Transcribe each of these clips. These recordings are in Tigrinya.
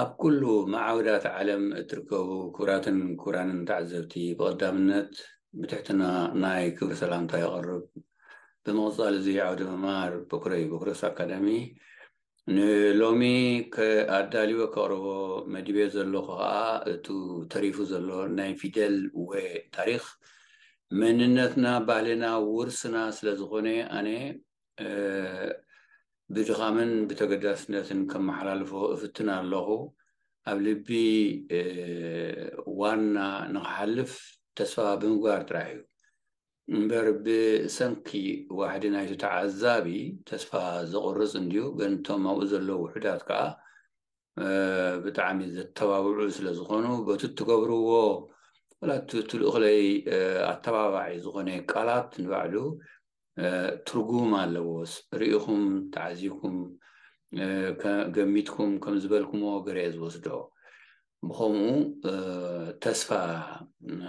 ኣብ ኩሉ መዓውዳት ዓለም እትርከቡ ክብራትን ክብራንን ተዓዘብቲ ብቐዳምነት ብትሕትና ናይ ክብሪ ሰላምታ የቐርብ። ብምቕጻል እዚ ዓውደ ምማር ብኩረይ፣ Bukurus Academy፣ ንሎሚ ኣዳልወ ከቕርቦ መዲበ ዘለኹ ኸኣ እቱ ተሪፉ ዘሎ ናይ ፊደል ወ ታሪኽ መንነትና ባህልና ውርስና ስለ ዝኾነ ኣነ ብድኻምን ብተገዳስነትን ከመሓላልፎ እፍትን ኣለኹ ኣብ ልቢ ዋና ንክሓልፍ ተስፋ ብምግባር ጥራሕ እዩ እምበር ብሰንኪ ዋሕዲ ናይቲ ተዓዛቢ ተስፋ ዘቑርጽ እንድዩ፣ ግን እቶም ኣብኡ ዘለዉ ውሑዳት ከኣ ብጣዕሚ ዘተባብዑ ስለ ዝኾኑ በቲ እትገብርዎ ወላ እቲ እትልእኹለይ ኣተባባዒ ዝኾነ ቃላት ንባዕሉ ትርጉም ኣለዎ። ርኢኹም ተዓዚብኩም ገሚትኩም ከም ዝበልኩምዎ ገለ እየ ዝወስዶ። ብኸምኡ ተስፋ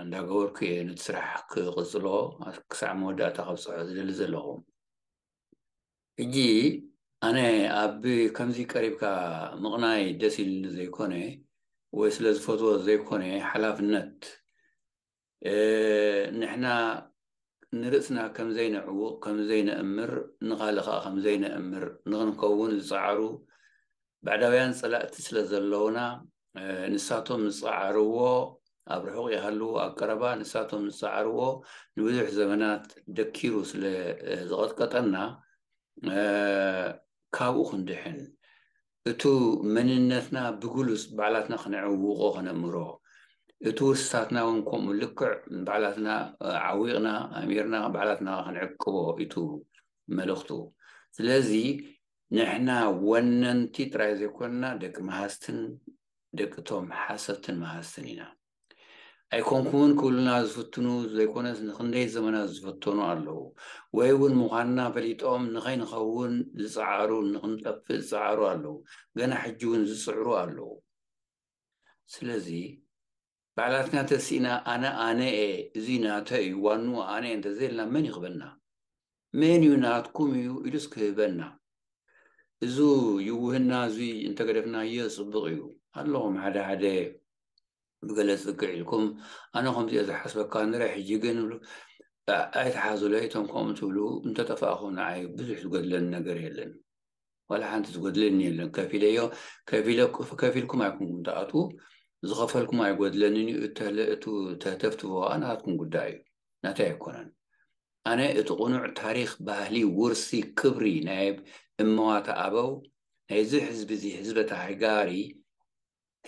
እንዳገበርኩ እየ ነቲ ስራሕ ክቕፅሎ ክሳዕ መወዳእታ ከብፅሖ ዝደሊ ዘለኹ ሕጂ ኣነ ኣብ ከምዚ ቀሪብካ ምቕናይ ደስ ኢልኒ ዘይኮነ ወይ ስለ ዝፈትዎ ዘይኮነ ሓላፍነት ንሕና ንርእስና ከም ዘይነዕውቕ፣ ከም ዘይነእምር፣ ንኻልእ ከኣ ከም ዘይነእምር ንኽንከውን ዝጸዓሩ ባዕዳውያን ጸላእቲ ስለ ዘለዉና፣ ንሳቶም ዝጸዓርዎ ኣብ ርሑቕ ይሃሉ ኣብ ቀረባ ንሳቶም ዝጸዓርዎ ንብዙሕ ዘመናት ደኪሩ ስለ ዝቐጥቀጠና ካብኡ ክንድሕን እቱ መንነትና ብግሉጽ ባዕላትና ክነዕውቆ ክነምህሮ፣ እቱ ውርስታትና እውን ከምኡ ልክዕ ባዕላትና ዓዊቕና ኣሚርና ባዕላትና ክንዕቅቦ እቱ መልእኽቱ። ስለዚ ንሕና ወነንቲ ጥራይ ዘይኮንና ደቂ መሃዝትን ደቂ እቶም ሓሰብትን መሃዝትን ኢና። ኣይኮንኩምን ክብሉና ዝፍትኑ ዘይኮነስ ንክንደይ ዘመናት ዝፈተኑ ኣለዉ ወይ እውን ምዃንና ፈሊጦም ንኸይንኸውን ዝፀዓሩ ንክንጠፍእ ዝፀዓሩ ኣለዉ ገና ሕጂ እውን ዝፅዕሩ ኣለዉ ስለዚ ባዕላትና ተሲእና ኣነ ኣነ እየ እዙይ ናተይ እዩ ዋንኡ ኣነ እየ እንተዘይልና መን ይኽበና መን እዩ ናትኩም እዩ ኢሉስ ክህበና እዙ ይውህና እዙይ እንተገደፍናዮ ፅቡቅ እዩ ኣለኹም ሓደ ሓደ ብገለ ፅግዕ ኢልኩም ኣነ ከምዚኦ ዝሓስበካ ንረ ሕጂ ግን ይብሉ ኣይትሓዙለይ እቶም ከምኡ ትብሉ እንተጠፋእኹ ንዓይ ብዙሕ ዝጎድለኒ ነገር የለን ዋላ ሓንቲ ዝጎድለኒ የለን ከፊለዮ ከፊልኩም ኣይኩንኩም ትኣትዉ ዝኸፈልኩም ኣይጎድለንን እዩ እተህተፍትዎ ናትኩም ጉዳይ እዩ ናተይ ኣይኮነን ኣነ እቲ ቁኑዕ ታሪኽ ባህሊ ውርሲ ክብሪ ናይ እመዋት ኣበው ናይዚ ሕዝቢ እዚ ሕዝበ ታሪጋሪ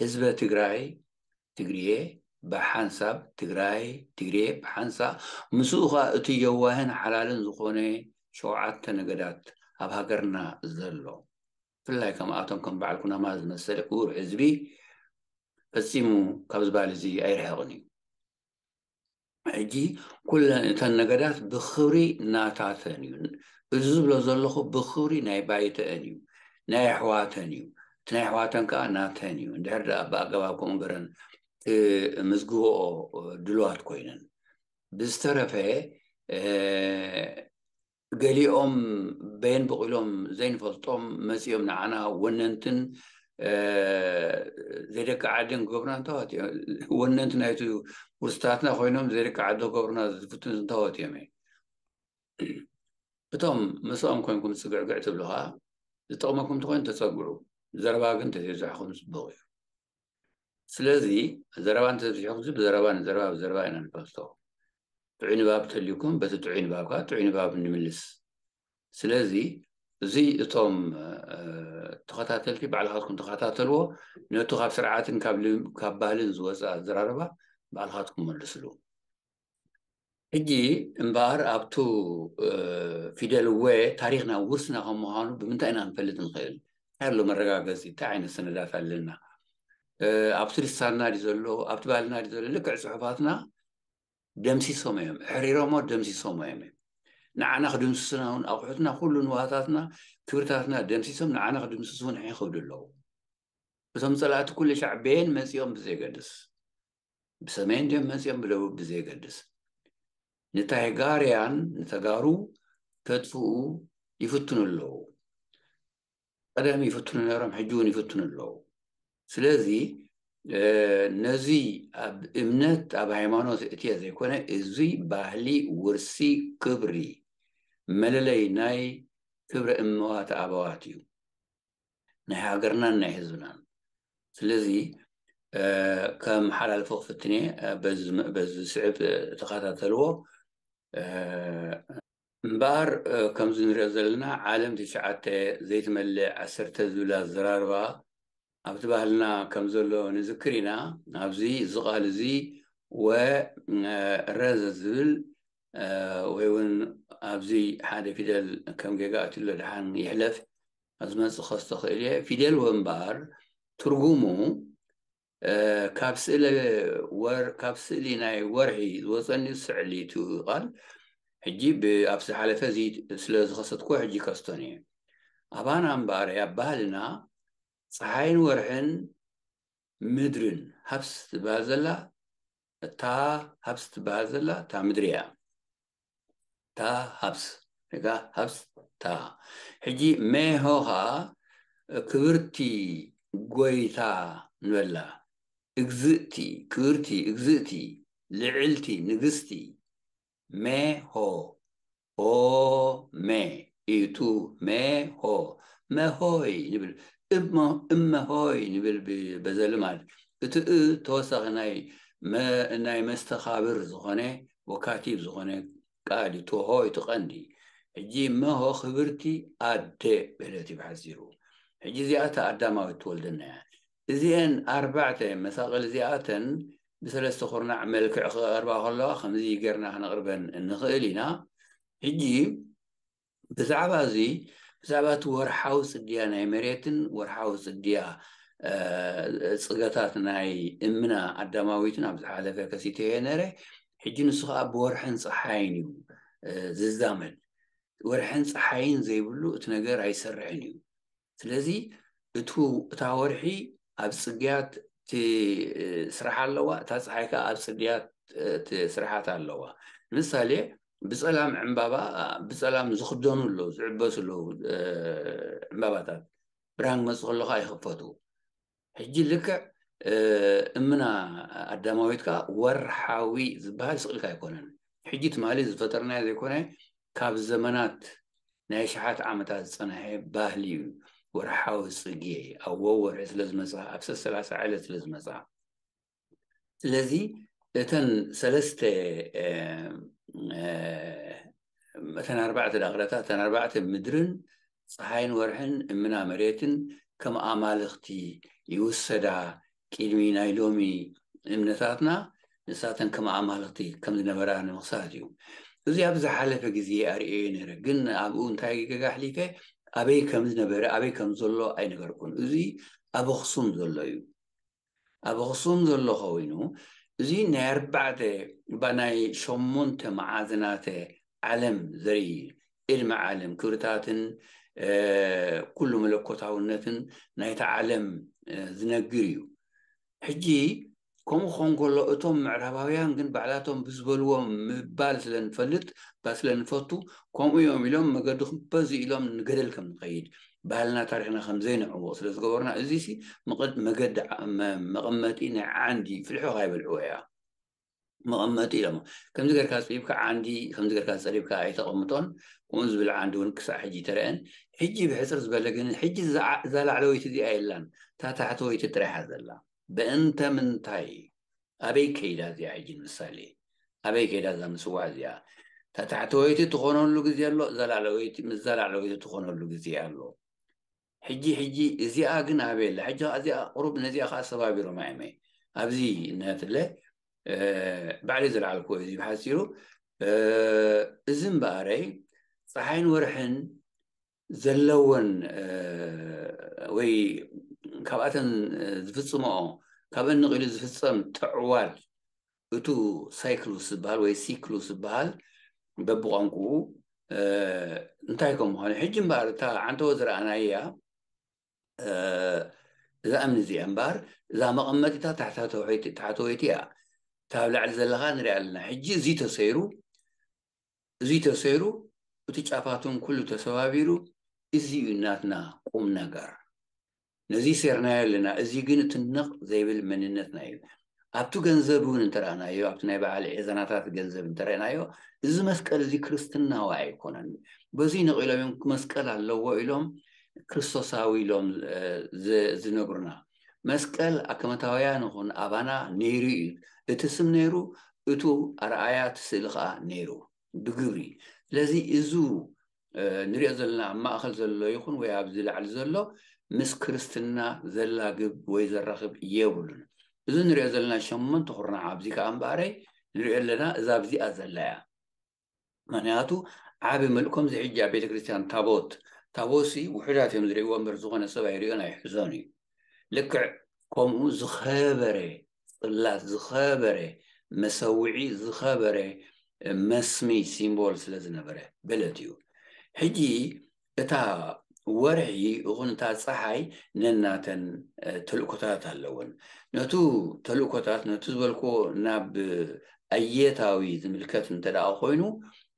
ሕዝበ ትግራይ ትግርየ ብሓንሳብ ትግራይ ትግርየ ብሓንሳ ምስኡ ኸኣ እቲ የዋህን ሓላልን ዝኾነ ሸውዓተ ነገዳት ኣብ ሃገርና ዘሎ ብፍላይ ከምኣቶም ከም በዓል ኩናማ ዝመሰለ ክቡር ሕዝቢ ፈጺሙ ካብዚ ባህሊ እዚ ኣይርሕቕን እዩ ሕጂ ኩለን እተን ነገዳት ብኽብሪ ናታተን እዩ። እዚ ዝብሎ ዘለኹ ብኽብሪ ናይ ባይተኣን እዩ። ናይ ኣሕዋተን እዩ። እቲ ናይ ኣሕዋተን ከኣ ናተን እዩ። እንድሕር ደኣ ብኣገባብ ከምኡ ገረን ክምዝግበኦ ድልዋት ኮይነን። ብዝተረፈ ገሊኦም በየን በቂሎም ዘይንፈልጦም መፂኦም ንዓና ወነንትን ዘይደቂ ዓድን ክገብሩና እንታወት እዮም ወነንቲ ናይቲ ውርስታትና ኮይኖም ዘይደቂ ዓዲ ክገብሩና ዝፍትኑ እንታወት እዮም እቶም ምስኦም ኮንኩም ፅግዕግዕ ትብሉ ከዓ ዝጠቕመኩም እንተኮይኑ ተፀግዑ ዘረባ ግን ተዘይዛሕኹም ፅቡቅ እዩ ስለዚ ዘረባ እንተዘብዚሕኩምሲ ብዘረባ ንዘረባ ብዘረባ ኢና ንፈልጦ። ጥዑይ ንባብ ተልዩኩም በቲ ጥዑይ ንባብ ከኣ ጥዑይ ንባብ ንምልስ። ስለዚ እዚ እቶም ተኸታተልቲ ባዕልኻትኩም ተኸታተልዎ፣ ነቱ ካብ ስርዓትን ካብ ባህልን ዝወጸ ኣዘራርባ ባዕልኻትኩም መልስሉ። ሕጂ እምበኣር ኣብቱ ፊደል ወ ታሪኽና ውርስና ከም ምዃኑ ብምንታይ ኢና ንፈልጥ ንኽእል እንታይ ኣሎ መረጋገፂ እንታይ ዓይነት ሰነዳት ኣለና ኣብ ስልሳና ድዩ ዘሎ ኣብ ትባልና ድዩ ዘሎ ልክዕ ፅሑፋትና ደምሲሶም እዮም ሕሪሮሞ ደምሲሶሞ እዮም ንዓና ክድምስሱና እውን ኣቑሑትና ኩሉ ንዋታትና ክብርታትና ደምሲሶም ንዓና ክድምስሱ እውን ሕይ ክብሉ ኣለዉ እቶም ፀላእቲ ኩሉ ሻዕ ቤን መፂኦም ብዘይገድስ ብሰሜን ድዮም መፂኦም ብደቡብ ብዘየገድስ ንታይጋርያን ንተጋሩ ከጥፍኡ ይፍትኑ ኣለዉ ቀደም ይፍትኑ ነሮም ሕጂ እውን ይፍትኑ ኣለዉ ስለዚ ነዚ ኣብ እምነት ኣብ ሃይማኖት እትየ ዘይኮነ እዚ ባህሊ ውርሲ ክብሪ መለለይ ናይ ክብሪ እመዋት ኣበዋት እዩ ናይ ሃገርናን ናይ ህዝብናን ስለዚ ከም ሓላልፎ ክፍትኔ በዚ ዝስዕብ ተኸታተልዎ እምበኣር ከምዚ ንሪኦ ዘለና ዓለም ትሽዓተ ዘይትመልእ ዓሰርተ ዝብላ ኣዘራርባ ኣብቲ ባህልና ከም ዘሎ ንዝክር ኢና ኣብዚ እዚ ቃል እዚ ወረ ዘዝብል ወይ እውን ኣብዚ ሓደ ፊደል ከም ጌጋ ኣትሎ ድሓን ይሕለፍ ኣዝመጽእ ከስቶ ክእል እየ ፊደል ወንባር ትርጉሙ ካብ ስእለ ወር ካብ ስእሊ ናይ ወርሒ ዝወጸኒ ስዕሊ እቲ ቃል ሕጂ ብኣብቲ ዝሓለፈ እዚ ስለ ዝኸሰትኩ ሕጂ ከስቶን እየ ኣባና እምበኣር ኣብ ባህልና ፀሓይን ወርሕን ምድርን ሃብስ ትበሃል ዘላ እታ ሃብስ ትበሃል ዘላ እታ ምድሪ እያ እታ ሃብስ እታ ሃብስ እታ ሕጂ ሜሆ ኸኣ ክብርቲ ጐይታ ንበላ እግዝእቲ ክብርቲ እግዝእቲ ልዕልቲ ንግስቲ ሜሆ ሆ መ እዩ ቱ መ ሆ መሆይ ንብል እሞ እመሆይ ንብል በዘልማድ እቲ እ ተወሳኺ ናይ መ ናይ መስተኻብር ዝኾነ ቮካቲቭ ዝኾነ ቃል እዩ ቱ ሆ እቲ ቀንዲ ሕጂ መሆ ክብርቲ ኣደ በለት እዩ ብሓጺሩ ሕጂ እዚኣ እታ ኣዳማዊት ትወልደና እያ እዚኤን ኣርባዕተ መሳቕል እዚኣተን ብሰለስተ ኩርናዕ መልክዕ ክቐርባ ከለዋ ከምዚ ጌርና ክነቕርበን እንኽእል ኢና። ሕጂ ብዛዕባ እዚ ብዛዕባ እቲ ወርሓዊ ጽድያ ናይ መሬትን ወርሓዊ ጽድያ ጽገታት ናይ እምና ኣዳማዊትን ኣብ ዝሓለፈ ከሲተዮ ነይረ። ሕጂ ንሱ ከኣ ብወርሕን ጸሓይን እዩ ዝዛመድ። ወርሕን ጸሓይን ዘይብሉ እቲ ነገር ኣይሰርሕን እዩ። ስለዚ እቱ እታ ወርሒ ኣብ ፅግያት ትስራሕ ኣለዋ እታ ፀሓይ ከዓ ኣብ ፅግያት ትስርሓት ኣለዋ ንምሳሌ ብፀላም ዕምባባ ብፀላም ዝኽደኑ ኣለዉ ዝዕበሱ ኣለዉ ዕምባባታት ብርሃን ክመፅእ ከሎ ከዓ ይኽፈቱ ሕጂ ልክዕ እምና ኣዳማዊት ከዓ ወርሓዊ ዝበሃል ስቕልካ ኣይኮነን ሕጂ ትማሊ ዝፈጠርናዮ ዘይኮነ ካብ ዘመናት ናይ ኣሽሓት ዓመታት ዝፀናሐ ባህሊ እዩ ወርሓዊ ፅጌ ኣብ ወወርሒ ስለ ዝመፃ ኣብ ሰሰላሳ ዕለት ስለ ዝመፃ ስለዚ እተን ሰለስተ እተን ኣርባዕተ ዳቕረታት እተን ኣርባዕተ ምድርን ፀሓይን ወርሕን እምና መሬትን ከም ኣማልኽቲ ይውሰዳ ቅድሚ ናይ ሎሚ እምነታትና ንሳተን ከም ኣማልኽቲ ከም ዝነበራ ንምኽሳት እዩ እዚ ኣብ ዝሓለፈ ግዜ ኣርእዮ ነረ ግን ኣብኡ እንታይ ገጋ ኣሕሊፈ ኣበይ ከም ዝነበረ ኣበይ ከም ዘሎ ኣይነገርኩን እዚ ኣብ ኣኽሱም ዘሎ እዩ ኣብ ኣኽሱም ዘሎ ኮይኑ እዙይ ናይ ኣርባዕተ እባ ናይ ሸሞንተ መዓዝናተ ዓለም ዘርኢ እድመ ዓለም ክብርታትን ኩሉ መለኮታውነትን ናይታ ዓለም ዝነግር እዩ ሕጂ ከምኡ ክኸውን ከሎ እቶም ምዕራባውያን ግን ባዕላቶም ብዝበልዎ ምባል ስለ ንፈልጥ ባ ስለ ንፈቱ ከምኡ እዮም ኢሎም መገዲ ክበዙ ኢሎም ንገደል ከም ንኸይድ ባህልና ታሪክና ከም ዘይንዕወቕ ስለ ዝገበሩና እዚሲ መገዲ መቐመጢ ናይ ዓንዲ ፍልሖ ካይበልዕዎ እያ መቐመጢ ኢሎሞ ከምዚ ገርካ ፅቢብካ ዓንዲ ከምዚ ገርካ ፀሪብካ ኣይተቐምጦን ከምኡ ዝብል ዓንዲ እውን ክሳዕ ሕጂ ተረአን ሕጂ ብሕፅር ዝበለ ግን ሕጂ እዛ ላዕለወይቲ እዚኣ የላን እታ ታሕተወይቲ ጥራይሓ ዘላ በእንተ ምንታይ ኣበይ ከይዳ እዚኣ ሕጂ ንሳሌ ኣበይ ከይዳ እዛ ምጽዋዕ እዚኣ እታ ታሕተወይቲ ትኾነሉ ግዜ ኣሎ እዛ ላዕለወይቲ ምስ እዛ ላዕለወይቲ ትኾነሉ ግዜ ኣሎ ሕጂ ሕጂ እዚኣ ግን ኣበይ ኣላ ሕጂ ከዓ እዚኣ ቁሩብ ነዚኣ ከዓ ሰባቢሮማ እየመ ኣብዚ እናትለ ባዕለይ ዝለዓልኩዎ እዩ ብሓፂሩ እዚ እምበኣረይ ፀሓይን ወርሕን ዘለወን ወይ ካብኣተን ዝፍፅመኦ ካብአን ንቂሉ ዝፍፀም ተዕዋል እቱ ሳይክሉስ ዝበሃል ወይ ሲክሉስ ዝበሃል በብቋንቁኡ እንታይ ከም ምዃኑ ሕጂ እምበኣር እታ ዓንተወ ዝረኣናያ እዛ እምኒ እዚኣ እምበኣር እዛ መቐመጢታ ታሕተወይቲ እያ እታ ኣብ ላዕሊ ዘለካ ንሪኣ ኣለና ሕጂ እዚ ተሰይሩ እዙይ ተሰይሩ እቲ ጫፋቱን ኩሉ ተሰባቢሩ እዙይ እዩ ናትና ቁም ነገር ነዙይ ሴርናዮ ኣለና እዙይ ግን እቲ ነቕ ዘይብል መንነትና እዩ ኣብቲ ገንዘብ እውን እንተረኣናዮ ኣብቲ ናይ በዓል ኤዘናታት ገንዘብ እንተረእናዮ እዚ መስቀል እዚ ክርስትናዊ ኣይኮነን በዙይ ነቒሎም እዮም መስቀል ኣለዎ ኢሎም ክርስቶሳዊ ኢሎም ዝነግሩና መስቀል ኣከመታውያን ይኹን ኣባና ነይሩ እዩ እቲ ስም ነይሩ እቱ ኣርኣያ እቲ ስእሊ ከኣ ነይሩ ብግብሪ ስለዚ እዙ ንሪኦ ዘለና ኣብ ማእኸል ዘሎ ይኹን ወይ ኣብዚ ላዕሊ ዘሎ ምስ ክርስትና ዘላግብ ወይ ዘራኽብ የብሉን እዚ ንሪኦ ዘለና ሸሞንተ ኩርናዕ ኣብዚ ከኣ እምበኣረይ ንሪኦ ኣለና እዛ ኣብዚኣ ዘላ እያ ምክንያቱ ዓቢ ምል ኮምዚ ሕጂ ኣብ ቤተክርስትያን ታቦት ታቦትሲ ውሑዳት እዮም ዝርእይዎ እምበር ዝኾነ ሰብ ኣይርእዮን ኣይሕዞን እዩ ልክዕ ከምኡ ዝኸበረ ጽላት ዝኸበረ መሰውዒ ዝኸበረ መስሚ ሲምቦል ስለ ዝነበረ በለት እዩ ሕጂ እታ ወርሒ ይኹን እታ ፀሓይ ነናተን ተልእኮታት ኣለወን ነቱ ተልእኮታት ነቱ ዝበልክዎ ናብ ኣየታዊ ዝምልከት እንተ ኮይኑ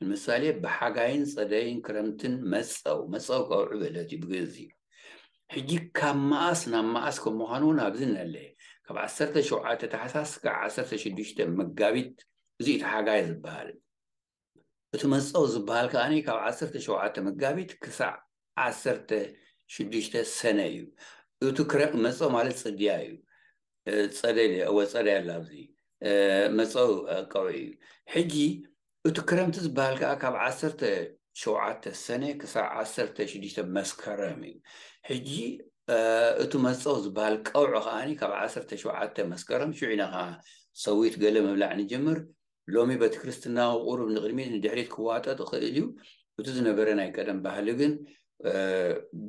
ንምሳሌ ብሓጋይን ፀደይን ክረምትን መፀው መፀው ቀውዒ በለት እዩ ብግእዝ እዩ ሕጂ ካብ መኣስ ናብ መኣስ ከም ምዃኑ እውን ኣብዚ ነለየ ካብ 17 ታሕሳስ ክሳብ 16 መጋቢት እዚ እቲ ሓጋይ ዝበሃል እቲ መጸው ዝበሃል ከኣ ካብ ዓሰርተ ሸውዓተ መጋቢት ክሳዕ ዓሰርተ ሽዱሽተ ሰነ እዩ። እቲ ክረቅ መጸው ማለት ጽድያ እዩ። ጸደይ እወ ጸደይ ኣላ ኣብዚ መጸው ቀውዒ እዩ። ሕጂ እቲ ክረምቲ ዝበሃል ከኣ ካብ ዓሰርተ ሸውዓተ ሰነ ክሳዕ ዓሰርተ ሽዱሽተ መስከረም እዩ። ሕጂ እቲ መጸው ዝበሃል ቀውዒ ከኣ ካብ ዓሰርተ ሸውዓተ መስከረም ሽዑ ኢና ከኣ ሰዊት ገለ ምብላዕ ንጅምር ሎሚ በቲ ክርስትናዊ ቁሩብ ንቕድሚት ንድሕሪት ክዋጠጥ ይኽእል እዩ፣ እቲ ዝነበረ ናይ ቀደም ባህሊ ግን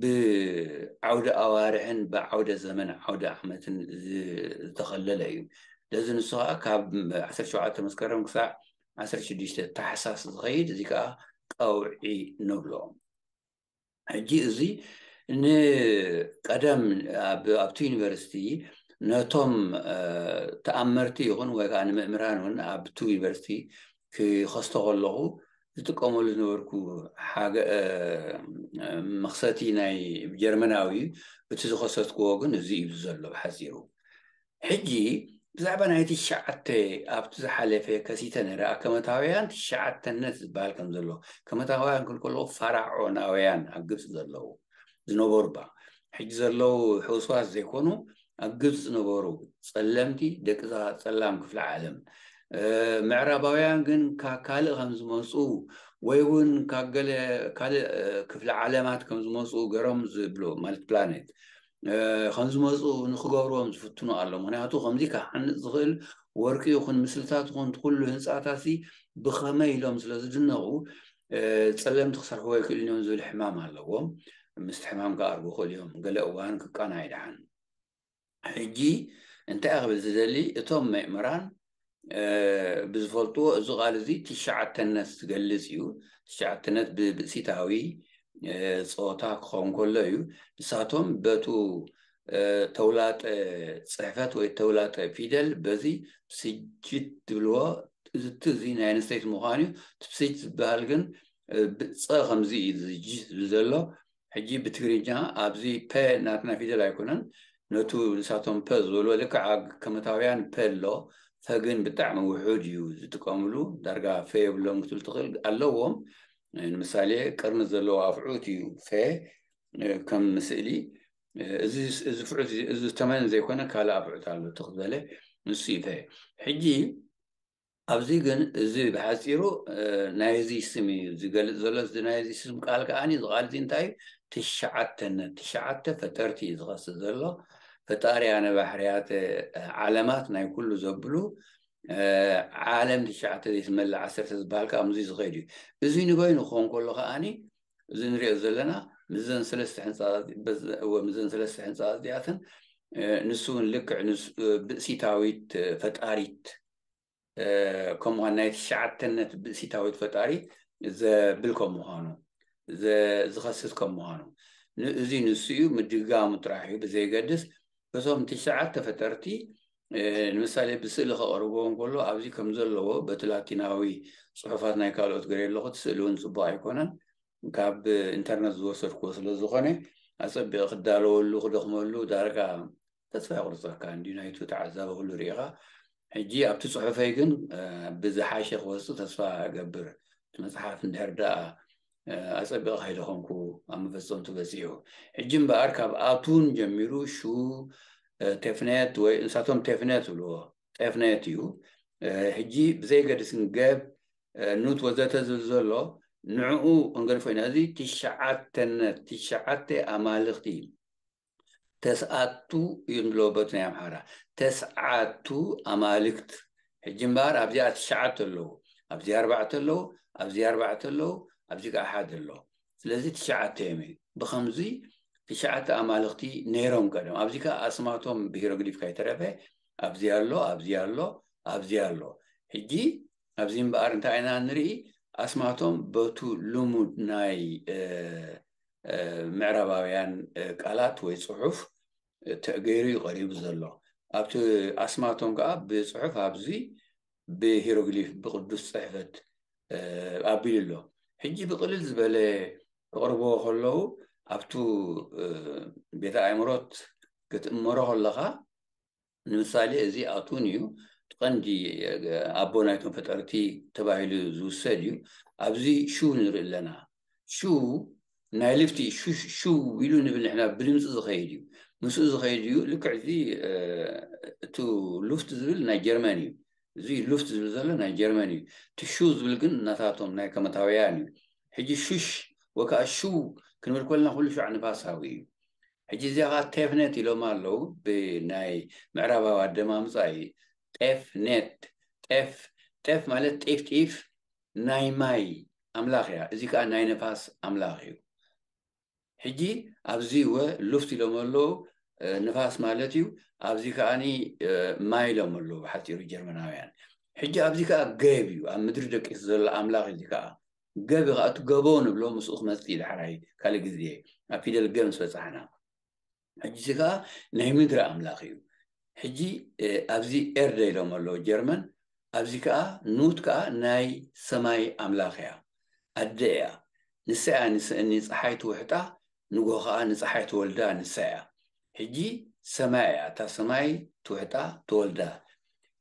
ብዓውደ ኣዋርሕን ብዓውደ ዘመን ዓውደ ዓመትን ዝተኸለለ እዩ። ለዚ ንሱ ከኣ ካብ ዓሰርተ ሸውዓተ መስከረም ክሳዕ ዓሰርተ ሽዱሽተ ታሕሳስ ዝኸይድ እዚ ከኣ ቀውዒ ንብሎ። ሕጂ እዚ ንቀደም ኣብቲ ዩኒቨርሲቲ ነቶም ተኣመርቲ ይኹን ወይ ከዓ ንምእምራን እውን ኣብቲ ዩኒቨርሲቲ ክኸስቶ ከለኹ ዝጥቀመሉ ዝነበርኩ መኽሰቲ ናይ ጀርመናዊ እዩ እቲ ዝኸሰትክዎ ግን እዚ እዩ ዘሎ ብሓፂሩ ሕጂ ብዛዕባ ናይ ትሽዓተ ኣብቲ ዝሓለፈ ከሲተ ነረ ኣከመታውያን ትሽዓተነት ዝበሃል ከም ዘሎ ከመታውያን ክልከሎ ፋራዖናውያን ኣብ ግብፂ ዘለዉ ዝነበሩ ባ ሕጂ ዘለዉ ሕውስዋስ ዘይኮኑ ኣብ ግብፂ ዝነበሩ ፀለምቲ ደቂዛ ፀላም ክፍለ ዓለም ምዕራባውያን ግን ካብ ካልእ ከም ዝመፁ ወይ እውን ካብ ገለ ካልእ ክፍለ ዓለማት ከም ዝመፁ ገሮም ዝብሎ ማለት ፕላኔት ከምዝመፁ ንክገብርዎም ዝፍትኑ ኣሎ ምክንያቱ ከምዚ ክሓንፅ ዝኽእል ወርቂ ይኹን ምስልታት ይኹን ኩሉ ህንፃታት ብኸመይ ኢሎም ስለ ዝድነቑ ፀለምቲ ክሰርሕዎ ይክእልን እዮም ዝብል ሕማም ኣለዎም ምስቲ ሕማም ክኣርጉ ይኽእሉ እዮም ገለ እዋን ክቃና ይድሓን ሕጂ እንታይ ክብል ዝደሊ እቶም መእምራን ብዝፈልጥዎ እዚ ቃል እዚ ትሽዓተነት ዝገልፅ እዩ ትሽዓተነት ብብእሲታዊ ፆታ ክኸውን ከሎ እዩ ንሳቶም በቱ ተውላጠ ፅሕፈት ወይ ተውላጠ ፊደል በዚ ስጅት ትብልዎ እዚ ት እዚ ናይ ኣንስተይቲ ምዃኑ እዩ ትብስጅ ዝበሃል ግን ብፀ ከምዚ እዩ ዘሎ ሕጂ ብትግርኛ ኣብዚ ፐ ናትና ፊደል ኣይኮነን ነቱ ንሳቶም ፐ ዝበልዎ ልክዕ ኣብ ከመታውያን ፐ ኣሎ ፈ ግን ብጣዕሚ ውሑድ እዩ ዝጥቀምሉ ዳርጋ ፈ የብሎም ክትብል ትኽእል ኣለዎም ንምሳሌ ቅርኒ ዘለዎ ኣፍዑት እዩ ፈ ከም ስእሊ እዚ ፍዑት እዚ ዝተመን ዘይኮነ ካልእ ኣፍዑት ኣሎ ትኽበለ ንሱ እዩ ፈ ሕጂ ኣብዚ ግን እዚ ብሓጺሩ ናይ እዚ ስም እዩ ዝገልጽ ዘሎ እዚ ናይ እዚ ስም ቃል ከኣ እዚ ቃል እዚ እንታይ እዩ ትሽዓተ ን ትሽዓተ ፈጠርቲ እዩ ዝኸስእ ዘሎ ፈጣሪያ ንባሕርያተ ዓለማት ናይ ኩሉ ዘብሉ ዓለም ትሽዓተ ዘይትመልእ ዓሰርተ ዝበሃል ከኣ ምስዚ ዝኸይድ እዩ እዚ ንበይኑ ክኸውን ከሎ ከኣኒ እዚ ንሪኦ ዘለና ምስዘን ሰለስተ ሕንፃምስዘን ሰለስተ ሕንፃ እዚኣተን ንሱ እውን ልክዕ ብእሲታዊት ፈጣሪት ከም ዋናይ ትሽዓተነት ብእሲታዊት ፈጣሪ ዘብል ከም ምዃኑ ዝኸስስ ከም ምዃኑ እዚ ንሱ እዩ ምድጋሙ ጥራሕ እዩ ብዘይገድስ እቶም ትሽዓተ ፈጠርቲ ንምሳሌ ብስእሊ ከቕርቦ እንከሎ ኣብዚ ከም ዘለዎ በቲ ላቲናዊ ፅሑፋት ናይ ካልኦት ገሬ ኣለኹ እቲ ስእሊ እውን ፅቡቅ ኣይኮነን ካብ ኢንተርነት ዝወሰድክዎ ስለ ዝኾነ ኣፀቢቐ ክዳለወሉ ክደኽመሉ ዳርጋ ተስፋ የቁርፀካ እንዲ ናይቱ ተዓዛቢ ኩሉ ርኢኻ ሕጂ ኣብቲ ፅሑፈይ ግን ብዝሓሸ ክወፅእ ተስፋ እገብር እቲ መፅሓፍ እንድሕር ደኣ ኣፀቢቐ ከይደኾንኩ ኣብ መፈፀምቱ በፂሑ ሕጂ እምበኣር ካብ ኣቱን ጀሚሩ ሹ ቴፍኔት ወይ እንሳቶም ቴፍኔት ዝብልዎ ጤፍኔት እዩ ሕጂ ብዘይገድስን ገብ ኑት ወዘተ ዝብል ዘሎ ንዕኡ ክንገድፎ ኢና እዚ ትሽዓተነት ትሽዓተ ኣማልኽቲ ተስኣቱ እዩ ንብሎ በቱ ናይ ኣምሓራ ተስዓቱ ኣማልክት ሕጂ እምበኣር ኣብዚኣ ትሽዓተ ኣለዉ ኣብዚ ኣርባዕተ ኣለዉ ኣብዚ ኣርባዕተ ኣለዉ ኣብዚ ከዓ ሓደ ኣሎ ስለዚ ትሽዓተ እዮም እዩ ብከምዚ ትሽዓተ ኣማልክቲ ነይሮም ቀደም ኣብዚ ከዓ ኣስማቶም ብሂሮግሊፍ ከይተረፈ ኣብዚ ኣሎ ኣብዚ ኣሎ ኣብዚ ኣሎ ሕጂ ኣብዚ እምበኣር እንታይ ኢና ንርኢ ኣስማቶም በቱ ልሙድ ናይ ምዕራባውያን ቃላት ወይ ጽሑፍ ትዕገይሩ እዩ ቀሪቡ ዘሎ ኣብቲ ኣስማቶም ከዓ ብጽሑፍ ኣብዚ ብሂሮግሊፍ ብቅዱስ ጽሕፈት ኣቢሉ ኣሎ ሕጂ ብቅልል ዝበለ ክቕርብዎ ከለዉ ኣብቱ ቤተ ኣእምሮት ክትእመሮ ከለኻ ንምሳሌ እዚ ኣቱን እዩ እቲ ቀንዲ ኣቦ ናይቶም ፈጠርቲ ተባሂሉ ዝውሰድ እዩ ኣብዚ ሽው ንርኢ ኣለና ሽው ናይ ልፍቲ ሽው ኢሉ ንብል ንሕና ብድምፂ ዝኸይድ እዩ ምስኡ ዝኸይድ እዩ ልክዕ እዚ እቲ ሉፍት ዝብል ናይ ጀርመን እዩ እዚ ሉፍት ዝብል ዘሎ ናይ ጀርመን እዩ እቲ ሽው ዝብል ግን እናታቶም ናይ ከመታውያን እዩ ሕጂ ሹሽ ወይ ከዓ ሽው ክንብል ኮልና ኩሉ ሻዕ ንፋሳዊ እዩ ሕጂ እዚኣ ከኣ ቴፍነት ኢሎማ ኣለዉ ብናይ ምዕራባዊ ኣደማምጻ እዩ ጤፍ ኔት ጤፍ ጤፍ ማለት ጢፍጢፍ ናይ ማይ ኣምላኽ እያ እዚ ከኣ ናይ ነፋስ ኣምላኽ እዩ ሕጂ ኣብዚ ወ ሉፍት ኢሎም ኣለዉ ንፋስ ማለት እዩ ኣብዚ ከዓኒ ማይ ኢሎም ኣለዉ ብሓፂሩ ጀርመናውያን ሕጂ ኣብዚ ከዓ ገብ እዩ ኣብ ምድሪ ደቂሱ ዘሎ ኣምላኽ እዚ ከዓ ገቢ ከኣ እቲ ገቦ ንብሎ ምስኡ ክመጽእ እዩ ዳሕራይ ካልእ ግዜ ኣብ ፊደል ገ ምስ በጻሕና ሕጂ እዚ ከኣ ናይ ምድሪ ኣምላኽ እዩ ሕጂ ኣብዚ ኤርደ ኢሎም ኣሎ ጀርመን ኣብዚ ከኣ ኑት ከኣ ናይ ሰማይ ኣምላኽ እያ ኣደ እያ ንሳ እያ ንጸሓይ ትውሕጣ ንግሆ ከኣ ንጸሓይ ትወልዳ ንሳ ኢያ ሕጂ ሰማይ ኢያ እታ ሰማይ ትውሕጣ ትወልዳ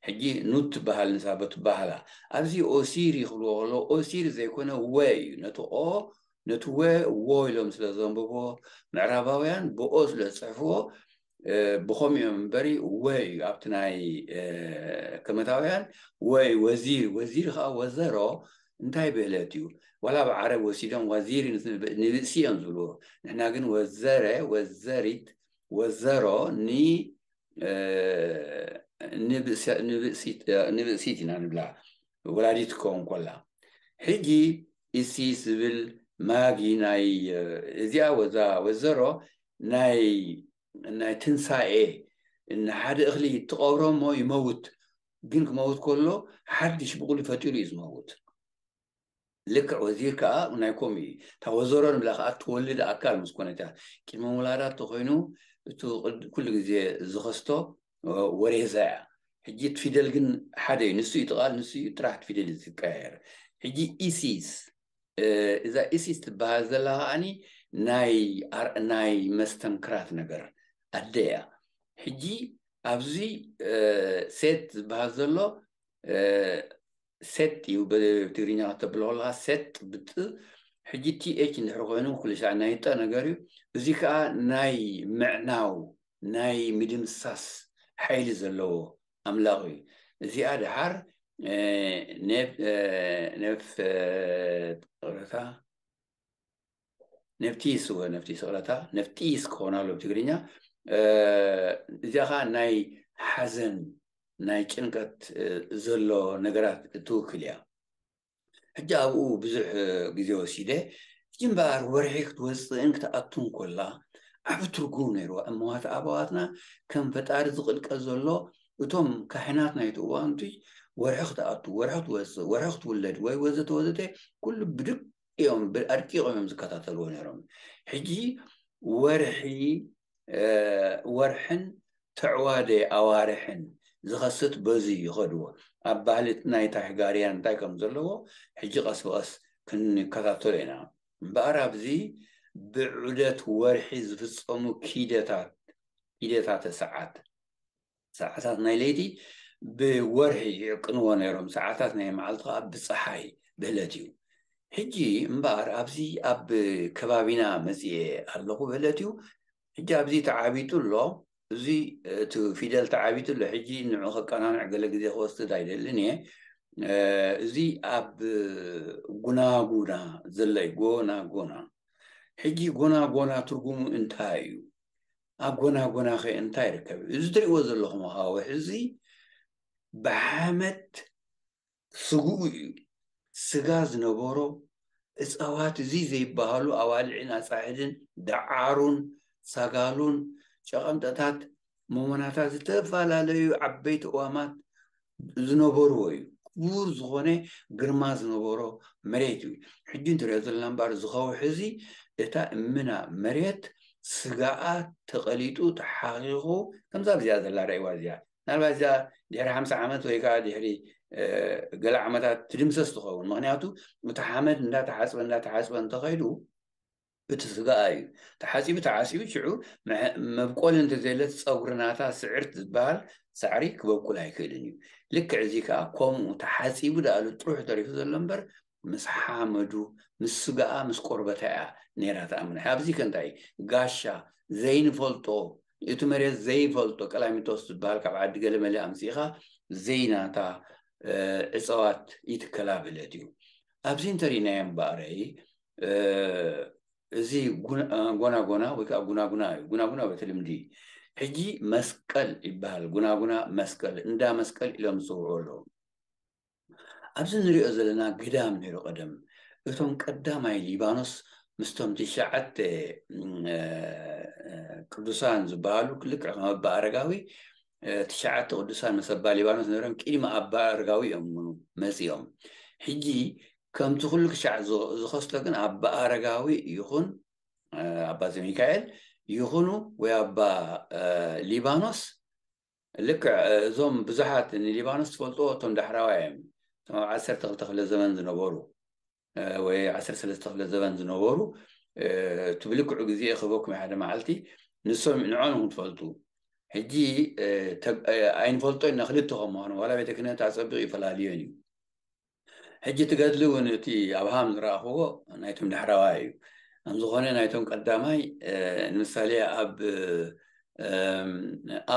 ሕጂ ኑት ትበሃል ንሳ በቱ ባህላ ኣብዚ ኦሲሪ ክብልዎ ከለዉ ኦሲሪ ዘይኮነ ወ ኢዩ ነቲ ኦ ነቲ ወ ዎ ኢሎም ስለ ዘንብብዎ ምዕራባውያን ብኦ ስለ ዝጽሕፍዎ ብኸምኡ እዮም እምበሪ ወይ ኣብቲ ናይ ከመታውያን ወይ ወዚር ወዚር ከዓ ወዘሮ እንታይ ብህለት እዩ ዋላ ብዓረብ ወሲዶም ወዚር ንርእሲ እዮም ዝብልዎ ንሕና ግን ወዘረ ወዘሪት ወዘሮ ንብእሲት ኢና ንብላ ወላዲት ክኸውን ኮላ ሕጂ እሲስ ዝብል ማጊ ናይ እዚኣ ወዛ ወዘሮ ናይ ትንሳኤ ንሓደ እኽሊ ትቐብሮ እሞ ይመውት ግን ክመውት ከሎ ሓድሽ ብቑሊ ፈጢሩ እዩ ዝመውት ልክዕ ወዚር ከዓ ናይ ኮም እዩ እታ ወዘሮ ንብላ ከዓ ትወልድ ኣካል ምስ ኮነት እያ ቅድሚ ውላዳ ተኮይኑ እቲ ኩሉ ግዜ ዝኸስቶ ወሬዛ እያ ሕጂ እቲ ፊደል ግን ሓደ እዩ ንሱ እዩ ጥቓል ንሱ እዩ ጥራሕ እቲ ፊደል ዝቀያየር ሕጂ ኢሲስ እዛ ኢሲስ ትበሃል ዘላ ከዓኒ ናይ መስተንክራት ነገር ኣደ እያ። ሕጂ ኣብዚ ሴት ዝበሃል ዘሎ ሴት እዩ ብትግርኛ ከተብሎ ከለካ ሴት ብጥ ሕጂ ቲኤች እንድሕር ኮይኑ ኩልሻዕ ናይ ጠ ነገር እዩ እዚ ከዓ ናይ ምዕናው ናይ ምድምሳስ ሓይሊ ዘለዎ ኣምላኽ'ዩ። እዚኣ ደሓር ነፍሰ-ቕረታ፣ ነፍቲስ ወ ነፍቲስ-ቕረታ፣ ነፍጢስ ክኾን ኣለዎ ብትግርኛ፣ እዚኣ ኸኣ ናይ ሓዘን፣ ናይ ጭንቀት ዘሎ ነገራት እትውክል እያ። ሕጂ ኣብኡ ብዙሕ ግዜ ወሲደ ሕጂ እምበኣር ወርሒ ክትወጽእን ክትኣቱን ኮላ ዓቢ ትርጉም ነይርዋ እመዋት ኣበዋትና ከም ፈጣሪ ዝቕልቀል ዘሎ እቶም ካሕናት ናይቲ እዋንቲ ወርሒ ክትኣቱ ወርሒ ክትወጽእ ወርሒ ክትውለድ ወይ ወዘተ ወዘተ ኩሉ ብድቅ እዮም ኣድቂቖም እዮም ዝከታተልዎ ነይሮም ሕጂ ወርሒ ወርሕን ተዕዋደ ኣዋርሕን ዝኸስት በዙይ ይኸድዎ ኣብ ባህልት ናይታ ህጋርያን እንታይ ከም ዘለዎ ሕጂ ቀስ ብቐስ ክንከታተሎ ኢና እምበኣር ኣብዚ ብዑደት ወርሒ ዝፍፀሙ ኪደታት ኪደታተ ሰዓት ሰዓታት ናይ ለይቲ ብወርሒ ይዕቅንዎ ነይሮም፣ ሰዓታት ናይ መዓልቲ ከኣ ብጸሓይ ብህለት እዩ። ሕጂ እምበኣር ኣብዚ ኣብ ከባቢና መጺኤ ኣለኹ ብህለት እዩ። ሕጂ ኣብዚ ተዓቢጡ ኣሎ፣ እዚ እቲ ፊደል ተዓቢጡ ኣሎ፣ ሕጂ ንዑ ከቀናንዕ ገለ ግዜ ክወስድ ኣይደልን እየ። እዚ ኣብ ጉናጉና ዘሎ እዩ፣ ጎናጎና። ሕጂ ጎናጎና ትርጉሙ እንታይ እዩ? ኣጎናጎናኸ እንታይ ይርከብ? እዚ ትሪእዎ ዘለኹም ኣኻውሕ እዚ ብሓመድ ስግኡ እዩ። ስጋ ዝነበሮ እፀዋት እዚ ዘይበሃሉ ኣዋልዕን ኣፃሕልን ደዓሩን ሳጋሉን ጨቐምጠታት ሞሞናታት ዝተፈላለዩ ዓበይቲ ኦዋማት ዝነበርዎ እዩ ክቡር ዝኾነ ግርማ ዝነበሮ መሬት እዩ ሕጂ እንትሪኦ ዘለና እምበር ዝኸውሒ እዚ እታ እምና መሬት ስጋኣ ተቐሊጡ ተሓኺኹ ከምዛ ኣብዚኣ ዘላ ርእይዋ እዚኣ ምናልባት እዚኣ ድሕሪ ሓምሳ ዓመት ወይ ከዓ ድሕሪ ገለ ዓመታት ትድምሰስ ትኸውን ምክንያቱ እቲ ሓመድ እንዳተሓፅበ እንዳተሓፅበ እንተኸይዱ እቲ ስጋኣ እዩ ተሓጺቡ ተዓጺቡ ሽዑ መብቆሊ እንተዘየለት ጸጉሪ ናታ ስዕርት ዝበሃል ሳዕሪ ክበቁል ኣይክእልን እዩ ልክዕ እዚ ከኣ ከምኡ ተሓጺቡ ደኣሉ ጥሩሑ ተሪፉ ዘሎ እምበር ምስ ሓመዱ ምስ ስጋኣ ምስ ቆርበታ እያ ነይራ ተኣምነ ኣብዚ ከንታይ ጋሻ ዘይንፈልጦ እቲ መሬት ዘይፈልጦ ቀላሚቶስ ዝበሃል ካብ ዓዲ ገለመለ ኣምጺእኻ ዘይናታ ዕፀዋት ይትከላ በለት እዩ ኣብዚ እንተሪእናዮ እምበኣረይ እዚ ጎናጎና ወይ ከዓ ጉናጉና እዩ ጉናጉና በቲ ልምዲ ሕጂ መስቀል ይበሃል ጉናጉና መስቀል እንዳ መስቀል ኢሎም ዝፅውዑ ኣለዉ ኣብዚ ንሪኦ ዘለና ግዳም ነይሩ ቀደም እቶም ቀዳማይ ሊባኖስ ምስቶም ትሽዓተ ቅዱሳን ዝበሃሉ ልክዕ ከም ኣባ ኣረጋዊ ትሽዓተ ቅዱሳን ምስ ኣባ ሊባኖስ ነሮም ቅድሚ ኣባ ኣረጋዊ እዮም መጺኦም ሕጂ ከምቲ ኩሉ ክሻዕ ዝኸስቶ ግን ኣባ ኣረጋዊ ይኹን ኣባ ዘሚካኤል ይኹኑ ወይ ኣባ ሊባኖስ ልክዕ እዞም ብዙሓት ንሊባኖስ ትፈልጥዎ እቶም ዳሕራዋ እዮም እቶም ኣብ ዓሰርተ ክልተ ክፍለ ዘመን ዝነበሩ ወይ ዓሰርተ ሰለስተ ክፍለ ዘበን ዝነበሩ እቲ ብልክዑ ግዜ ክህበኩም ሓደ መዓልቲ ንሶም ንዖን ኹም ትፈልጡ ሕጂ ኣይንፈልጦ ኢና ክልተ ከም ምዃኑ ዋላ ቤተ ክህነት ኣፀቢቑ ይፈላልዮን እዩ ሕጂ እቲ ገድሊ እውን እቲ ኣብ ሃም ዝረኣኽዎ ናይቶም ዳሕራዋይ እዩ ከም ዝኾነ ናይቶም ቀዳማይ ንምሳሌ ኣብ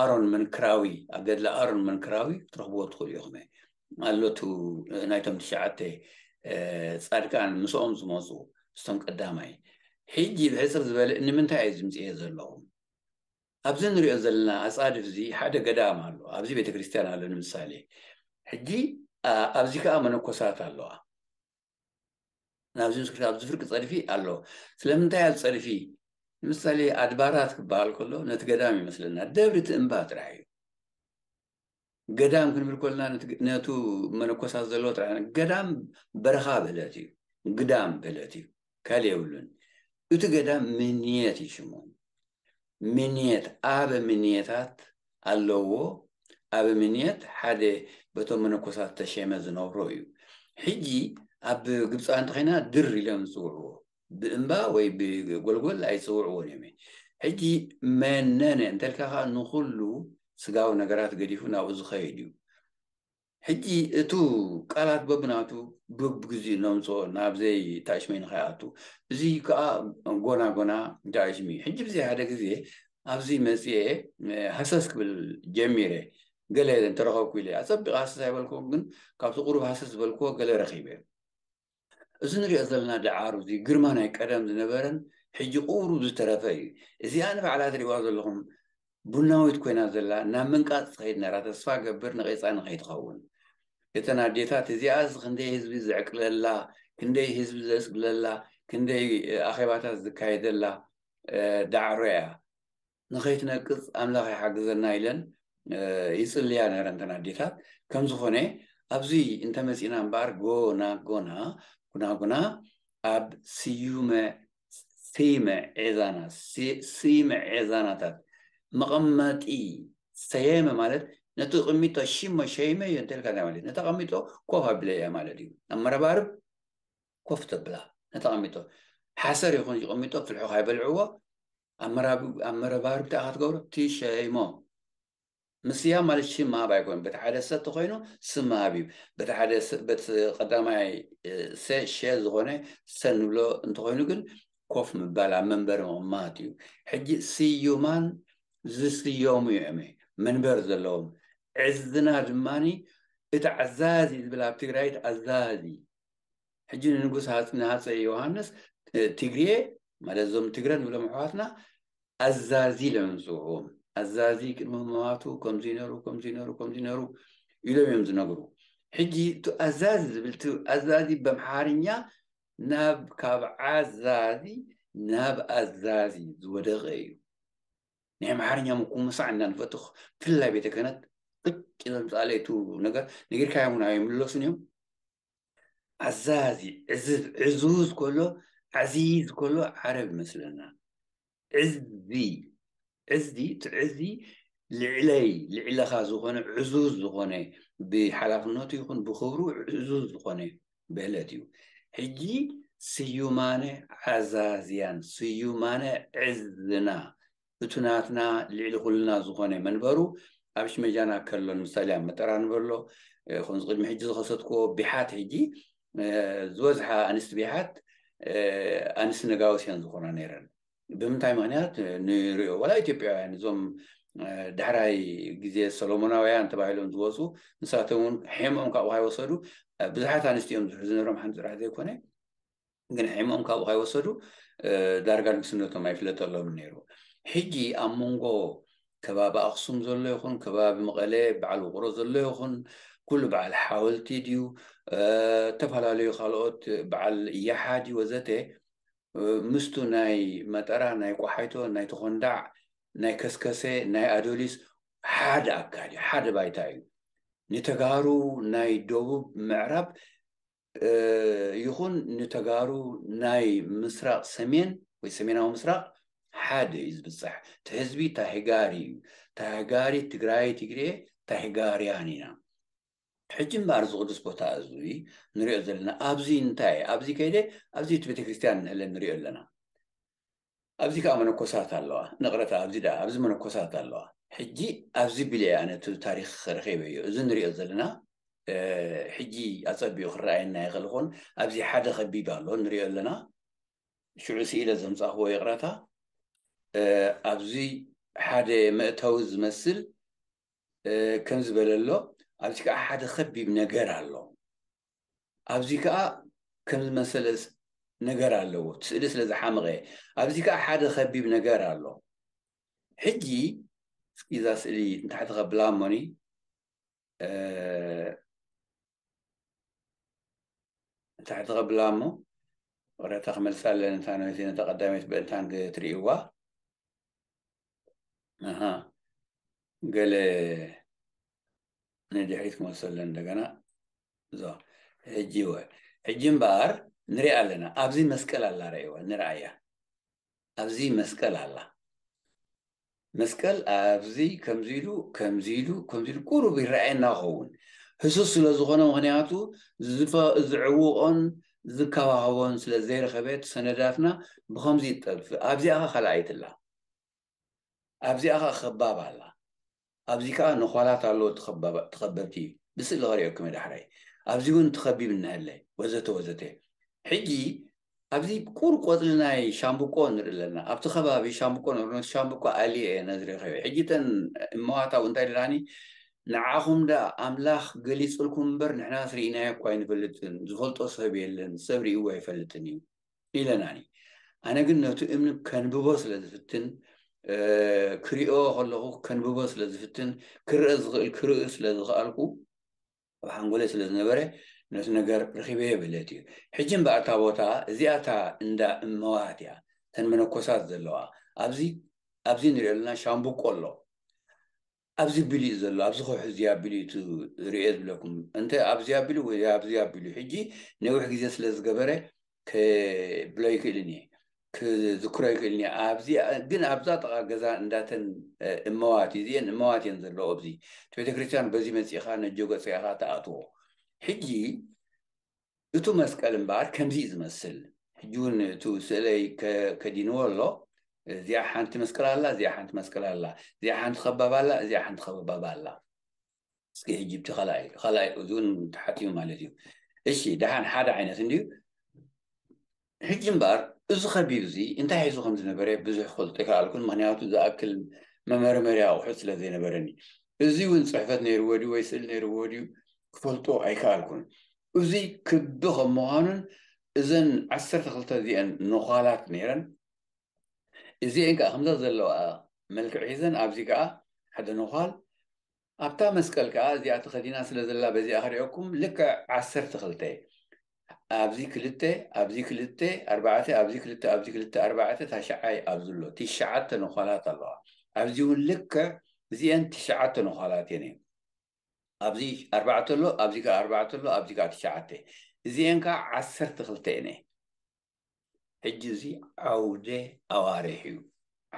ኣሮን መንክራዊ ኣብ ገድሊ ኣሮን መንክራዊ ክትረኽብዎ ትኽእሉ ኢኹም ኣሎቱ ናይቶም ትሽዓተ ጻድቃን ምስኦም ዝመጹ እስቶም ቀዳማይ ሕጂ ብሕጽር ዝበለ ንምንታይ እዩ ዝምጽኤ ዘለኹ ኣብዚ ንሪኦ ዘለና ኣጻድፍ እዚ ሓደ ገዳም ኣሎ ኣብዚ ቤተ ክርስቲያን ኣሎ ንምሳሌ ሕጂ ኣብዚ ከዓ መነኮሳት ኣለዋ ናብዚ ምስ ክልተ ኣብዚ ፍርቂ ጸድፊ ኣሎ ስለምንታይ ኣብ ጸድፊ ንምሳሌ ኣድባራት ክበሃል ከሎ ነቲ ገዳም ይመስለና ደብሪ እቲ እምባ ጥራሕ እዩ ገዳም ክንብል ኮልና ነቱ መነኮሳት ዘለዎ ጥራሕ ገዳም በረኻ ብህለት እዩ ግዳም ብህለት እዩ ካልእ የብሉን እቲ ገዳም ምንየት እዩ ሽሙ ምንየት ኣበ ምንየታት ኣለዎ ኣበ ምንየት ሓደ በቶም መነኮሳት ተሸመ ዝነብሮ እዩ ሕጂ ኣብ ግብጻውያን ተኸይና ድር ኢሎም ዝጽውዕዎ ብእምባ ወይ ብጎልጎል ኣይጽውዕዎን እዮም ሕጂ መነነ እንተልካ ከኣ ንኹሉ ስጋዊ ነገራት ገዲፉ ናብኡ ዝኸይድ እዩ ሕጂ እቱ ቃላት በብናቱ በብግዚኡ ነምጽኦ ናብ ዘይ ዳእሽመይ ንኸይኣቱ እዚ ከኣ ጎና ጎና ዳእሽሚ ሕጂ ብዘይ ሓደ ግዜ ኣብዚ መጽኤ ሃሰስ ክብል ጀሚረ ገለ እንተረኸብኩ ኢለ ኣጸቢቐ ሃሰስ ኣይበልኩን ግን ካብቲ ቁሩብ ሃሰስ ዝበልክዎ ገለ ረኺበ። እዚ ንሪኦ ዘለና ደዓሩ እዚ ግርማ ናይ ቀደም ዝነበረን ሕጂ ቁሩብ ዝተረፈ እዩ። እዚኣ ንባዕላ ትሪእዋ ዘለኹም ቡናዊት ኮይና ዘላ ናብ ምንቃጽ ትኸይድ ነራ ተስፋ ገብር ነቒጻ ንኸይትኸውን እተን ኣዴታት እዚኣስ ክንደይ ህዝቢ ዘዕቅለላ ክንደይ ህዝቢ ዘጽግለላ ክንደይ ኣኼባታት ዝካየደላ ዳዕሮ እያ። ንኸይትነቅፅ ኣምላኽ ይሓግዘና ኢለን ይፅልያ ነረን እተን ኣዴታት ከም ዝኾነ ኣብዚ እንተመፂና እምበኣር ጎና ጎና ጉና ጉና ኣብ ስዩመ ስይመ ዔዛና ስይመ ዔዛናታት መቐመጢ ሰየመ ማለት ነቲ ቅሚጦ ሽመ ሸይመ እዮ እንተልካ እንታይ ማለት ነቲ ቀሚጦ ኮፍ ኣብለያ ማለት እዩ ኣብ መረባርብ ኮፍ ተብላ ነቲ ቀሚጦ ሓሰር ይኹን ቅሚጦ ፍልሑ ካይበልዕዎ ኣብ መረባርብ ከኣ ክትገብሮ ትሸይሞ ምስያም ማለት ሽም ምሃብ ኣይኮነን በቲ ሓደ ሰብ ተኮይኑ ስም ምሃብ እዩ በቲ ሓደ በቲ ቀዳማይ ሰ ሸ ዝኾነ ሰ ንብሎ እንተኮይኑ ግን ኮፍ ምባል ኣብ መንበሪ ምቕማጥ እዩ ሕጂ ስዩማን ዝስየሙ እዮም መንበር ዘለዎም ዕዝና ድማኒ እቲ ዓዛዚ ዝብል ኣብ ትግራይት ኣዛዚ ሕጂ ንንጉስ ንሃፀይ ዮሃንስ ትግሬ ማለት እዞም ትግረ ንብሎም ኣሕዋትና ኣዛዚ ኢሎም ዝፅውዕዎም ኣዛዚ ቅድሚ ምማቱ ከምዚ ነሩ ከምዚ ነሩ ከምዚ ነሩ ኢሎም እዮም ዝነግሩ ሕጂ እቲ ኣዛዚ ዝብል እቲ ኣዛዚ በምሓርኛ ናብ ካብ ዓዛዚ ናብ ኣዛዚ ዝወደቐ እዩ ናይ ኣምሓርኛ ምኩምሳዕ እንዳንፈቱ ብፍላይ ቤተ ክህነት ቅጭ ዘምፃለይቱ ነገር ነጊርካዮም እውን ኣይምለሱን እዮም ኣዛዚ ዕዝፍ ዕዙዝ ከሎ ዓዚዝ ከሎ ዓረብ ይመስለና ዕዝዚ ዕዝዚ ትዕዚ ልዕለይ ልዕለኻ ዝኾነ ዕዙዝ ዝኾነ ብሓላፍነቱ ይኹን ብኽብሩ ዕዙዝ ዝኾነ ብህለት እዩ ሕጂ ስዩማነ ዓዛዝያን ስዩማነ ዕዝና እቱ ናትና ልዕሊ ኩልና ዝኾነ መንበሩ ኣብ ሽመጃና ከሎ ንምሳሌ ኣብ መጠራ ንበሎ ከምዚ ቅድሚ ሕጂ ዝኸሰትክዎ ቢሓት ሕጂ ዝበዝሓ ኣንስቲ ቢሓት ኣንስቲ ነጋውስ እየን ዝኾና ነይረን ብምንታይ ምክንያት ንሪኦ ዋላ ኢትዮጵያውያን እዞም ዳሕራይ ግዜ ሰሎሞናውያን ተባሂሎም ዝወፁ ንሳቶም እውን ሔምኦም ካብኡ ካይወሰዱ ብዙሓት ኣንስቲ እዮም ዝሕዙ ነሮም ሓንቲ ጥራሕ ዘይኮነ ግን ዒሞም ካብኡ ካይወሰዱ ዳርጋ ንግስነቶም ኣይፍለጠሎምን ነይሩ ሕጂ ኣብ መንጎ ከባቢ ኣክሱም ዘሎ ይኹን ከባቢ መቐለ በዓል ውቕሮ ዘሎ ይኹን ኩሉ በዓል ሓወልቲ ድዩ እተፈላለዩ ካልኦት በዓል እያሓ ድዩ ወዘተ ምስቱ ናይ መጠራ ናይ ቆሓይቶ ናይ ተኾንዳዕ ናይ ከስከሰ ናይ ኣዶሊስ ሓደ ኣካል እዩ ሓደ ባይታ እዩ ንተጋሩ ናይ ደቡብ ምዕራብ ይኹን ንተጋሩ ናይ ምስራቕ ሰሜን ወይ ሰሜናዊ ምስራቕ ሓደ እዩ ዝብፃሕ እቲ ህዝቢ ታሂጋሪ እዩ ታህጋሪ ትግራይ ትግሬ ታሂጋርያን ኢና ሕጂ እምበኣር እዚ ቅዱስ ቦታ እዙይ ንሪኦ ዘለና ኣብዚ እንታይ ኣብዚ ከይደ ኣብዚ እቲ ቤተክርስትያን ንህለ ንሪኦ ኣለና ኣብዚ ከኣ መነኮሳት ኣለዋ ንቕረታ ኣብዚ ደኣ ኣብዚ መነኮሳት ኣለዋ ሕጂ ኣብዚ ብልየ ኣነ እቲ ታሪኽ ረኺበዮ እዚ ንሪኦ ዘለና ሕጂ ኣጸቢቑ ክረኣየና ይኽእል ኹን ኣብዚ ሓደ ከቢብ ኣሎ ንሪኦ ኣለና ሽዑ ስኢለ ዘምጻኽዎ ይቕረታ ኣብዚ ሓደ መእተዊ ዝመስል ከምዚ በለ ኣሎ ኣብዚ ከዓ ሓደ ከቢብ ነገር ኣሎ ኣብዚ ከኣ ከም ዝመሰለ ነገር ኣለዎ እቲ ስእሊ ስለ ዝሓመቐ ኣብዚ ከኣ ሓደ ከቢብ ነገር ኣሎ ሕጂ እስኪ እዛ ስእሊ ንታሕቲ ከብላ እሞኒ ንታሕቲ ከብላ እሞ ወረታ ክመልሳ ኣለንታ ነታ ቀዳመት በእንታን ክትርእይዋ ኣሃ ገለ ንድሕሪት ክመልሰለ እንደገና እዞ ሕጂ ወ ሕጂ እምበኣር ንሪኣ ኣለና ኣብዚ መስቀል ኣላ ረእይዋ ንርኣያ ኣብዚ መስቀል ኣላ መስቀል ኣብዚ ከምዚ ኢሉ ከምዚ ኢሉ ከምዚ ኢሉ ቁሩብ ይረኣየና ክኸውን ህሱስ ስለ ዝኾነ ምክንያቱ ዝዕውቆን ዝከባኸቦን ስለ ዘይረኸበት ሰነዳትና ብከምዚ ይጠልፍ ኣብዚኣ ካልኣይትላ ኣብዚኣ ከኣ ኸባብ ኣላ ኣብዚ ከኣ ነዃላት ኣለዎ ተኸበብቲ ብስእሊ ከርእየኩምየ ዳሕራይ ኣብዚ ውን ትኸቢብ እነሀለ ወዘተ ወዘተ ሕጂ ኣብዚ ቁር ቆጽሊ ናይ ሻምብቆ ንርኢ ኣለና ኣብቲ ከባቢ ሻምብቆ ነሩ ነቲ ሻምብቆ ኣልየ እየ ነዚ ረኺበ ሕጂ ተን እመዋታ ውን እንታይ ድራኒ ንዓኹም ዳ ኣምላኽ ገሊጽልኩም እምበር ንሕናስ ርኢናዮ እኳ ኣይንፈልጥን ዝፈልጦ ሰብ የለን ሰብ ርእይዎ ኣይፈልጥን እዩ ኢለናኒ ኣነ ግን ነቲ እምኒ ከንብቦ ስለ ዝፍትን ክሪኦ ከለኹ ከንብቦ ስለ ዝፍትን ክርአ ዝኽእል ክርኢ ስለ ዝኽኣልኩ ኣብ ሓንጎለ ስለ ዝነበረ ነቲ ነገር ረኺበ የበለት እዩ ሕጂ እምበኣር እታ ቦታ እዚኣ እታ እንዳ እመዋህት እያ ተን መነኮሳት ዘለዋ ኣብዚ ንሪኦ ኣለና ሻምቡቆ ኣሎ ኣብዚ ኣቢሉ'ዩ ዘሎ፣ ኣብዚ ከውሒ እዚ ኣቢሉ'ዩ እቲ ርእየ ዝብለኩም፣ እንተ ኣብዚ ኣቢሉ ወይ ኣብዚ ኣቢሉ፣ ሕጂ ነዊሕ ግዜ ስለ ዝገበረ ከብሎ ኣይክእልን'የ፣ ክዝክሮ ኣይክእልን'የ፣ ኣብዚ ግን ኣብዛ ጥቓ ገዛ እንዳተን እመዋት እዚኤን እመዋት እየን ዘለዋኦ ኣብዚ እቲ ቤተክርስትያን፣ በዚ መጺእካ ነጆ ገጸ ኢኻ ትኣትዎ፣ ሕጂ። እቱ መስቀል እምበኣር ከምዚ እዩ ዝመስል፣ ሕጂ እውን እቱ ስእለይ ከዲንዎ ኣሎ፣ እዚኣ ሓንቲ መስቀል ኣላ፣ እዚኣ ሓንቲ መስቀል ኣላ፣ እዚኣ ሓንቲ ኸባብ ኣላ፣ እዚኣ ሓንቲ ኸባብ ኣላ። እስኪ ሕጂ ብቲ ኸልኣይ ኸልኣይ እዚ እውን ተሓቲሙ ማለት እዩ። እሺ ደሓን ሓደ ዓይነት እንድዩ። ሕጂ እምበኣር እዚ ከቢብ'ዚ እንታይ ሒዙ ከም ዝነበረ ብዙሕ ክፈልጦ ኣይከኣልኩን፣ ምኽንያቱ ዝኣክል መመርመሪ ኣቑሑት ስለ ዘይነበረኒ። እዚ'ውን ጽሕፈት ነይርዎ ድዩ ወይ ስእሊ ነይርዎ ድዩ ክፈልጦ ኣይከኣልኩን። እዚ ክቢ ከም ምዃኑን እዘን ዓሰርተ ክልተ እዚኤን ነዃላት ነይረን፣ እዚኤን ከኣ ከምዛ ዘለዋኣ መልክዕ ሒዘን፣ ኣብዚ ከኣ ሓደ ነዃል ኣብታ መስቀል ከኣ እዚኣ ተኸዲና ስለ ዘላ በዚኣ ክሪኤኩም ልክዕ ዓሰርተ ክልተ ኣብዚ ክልተ ኣብዚ ክልተ ኣርባዕተ ኣብዚ ክልተ ኣብዚ ክልተ ኣርባዕተ ታሽዓይ ኣብዚ ኣሎ ትሽዓተ ነዃላት ኣለዋ ኣብዚ እውን ልክዕ እዚኤን ትሽዓተ ነዃላት እየን እየን ኣብዚ ኣርባዕተ ኣሎ ኣብዚ ከዓ ኣርባዕተ ኣሎ ኣብዚ ከዓ ትሽዓተ እዚኤን ከዓ ዓሰርተ ክልተ እየን እየ ሕጂ እዚ ዓውደ ኣዋርሕ እዩ።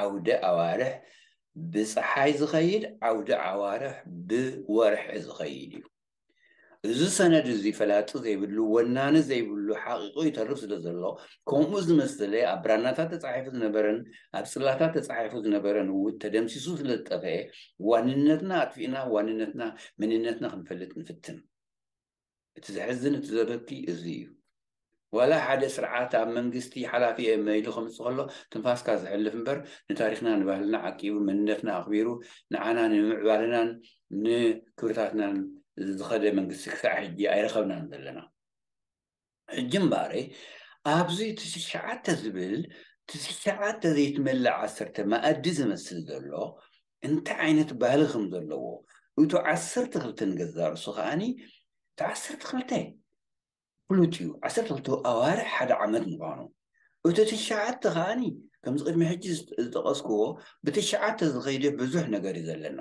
ዓውደ ኣዋርሕ ብጸሓይ ዝኸይድ፣ ዓውደ ኣዋርሕ ብወርሒ ዝኸይድ እዩ። እዚ ሰነድ እዚ ፈላጢ ዘይብሉ፣ ወናኒ ዘይብሉ ሓቒቑ ይተርፍ ስለ ዘሎ፣ ከምኡ ዝመሰለ ኣብ ብራናታት ተጻሒፉ ዝነበረን ኣብ ጽላታት ተጻሒፉ ዝነበረን እውን ተደምሲሱ ስለ ዝጠፍኤ፣ ዋንነትና ኣጥፊእና ዋንነትና መንነትና ክንፈልጥ ንፍትን። እቲ ዘሕዝን እቲ ዘበኪ እዚ እዩ ዋላ ሓደ ስርዓት ኣብ መንግስቲ ሓላፊ እየ መይሉ ከምፅ ከሎ ትንፋስካ ዝሕልፍ እምበር ንታሪክና ንባህልና ዓቂቡ መንነትና ኣኽቢሩ ንዓና ንምምዕባልናን ንክብርታትናን ዝኸደ መንግስቲ ክሳዕ ሕጂ ኣይረኸብናን ዘለና ሕጂ እምበኣረይ ኣብዚ ትሽዓተ ዝብል ትሽዓተ ዘይትመልእ ዓሰርተ መኣዲ ዝመስል ዘሎ እንታይ ዓይነት ባህሊ ከም ዘለዎ እቱ ዓሰርተ ክልተ ንገዛእ ርእሱ ከኣኒ እቲ ዓሰርተ ክልተ ፍሉጥ እዩ ዓሰርተ ክልተ ኣዋርሕ ሓደ ዓመት ምዃኑ እቱ ትሽዓተ ከኣኒ ከምዚ ቅድሚ ሕጂ ዝጠቐስክዎ ብትሽዓተ ዝኸይደ ብዙሕ ነገር እዩ ዘለና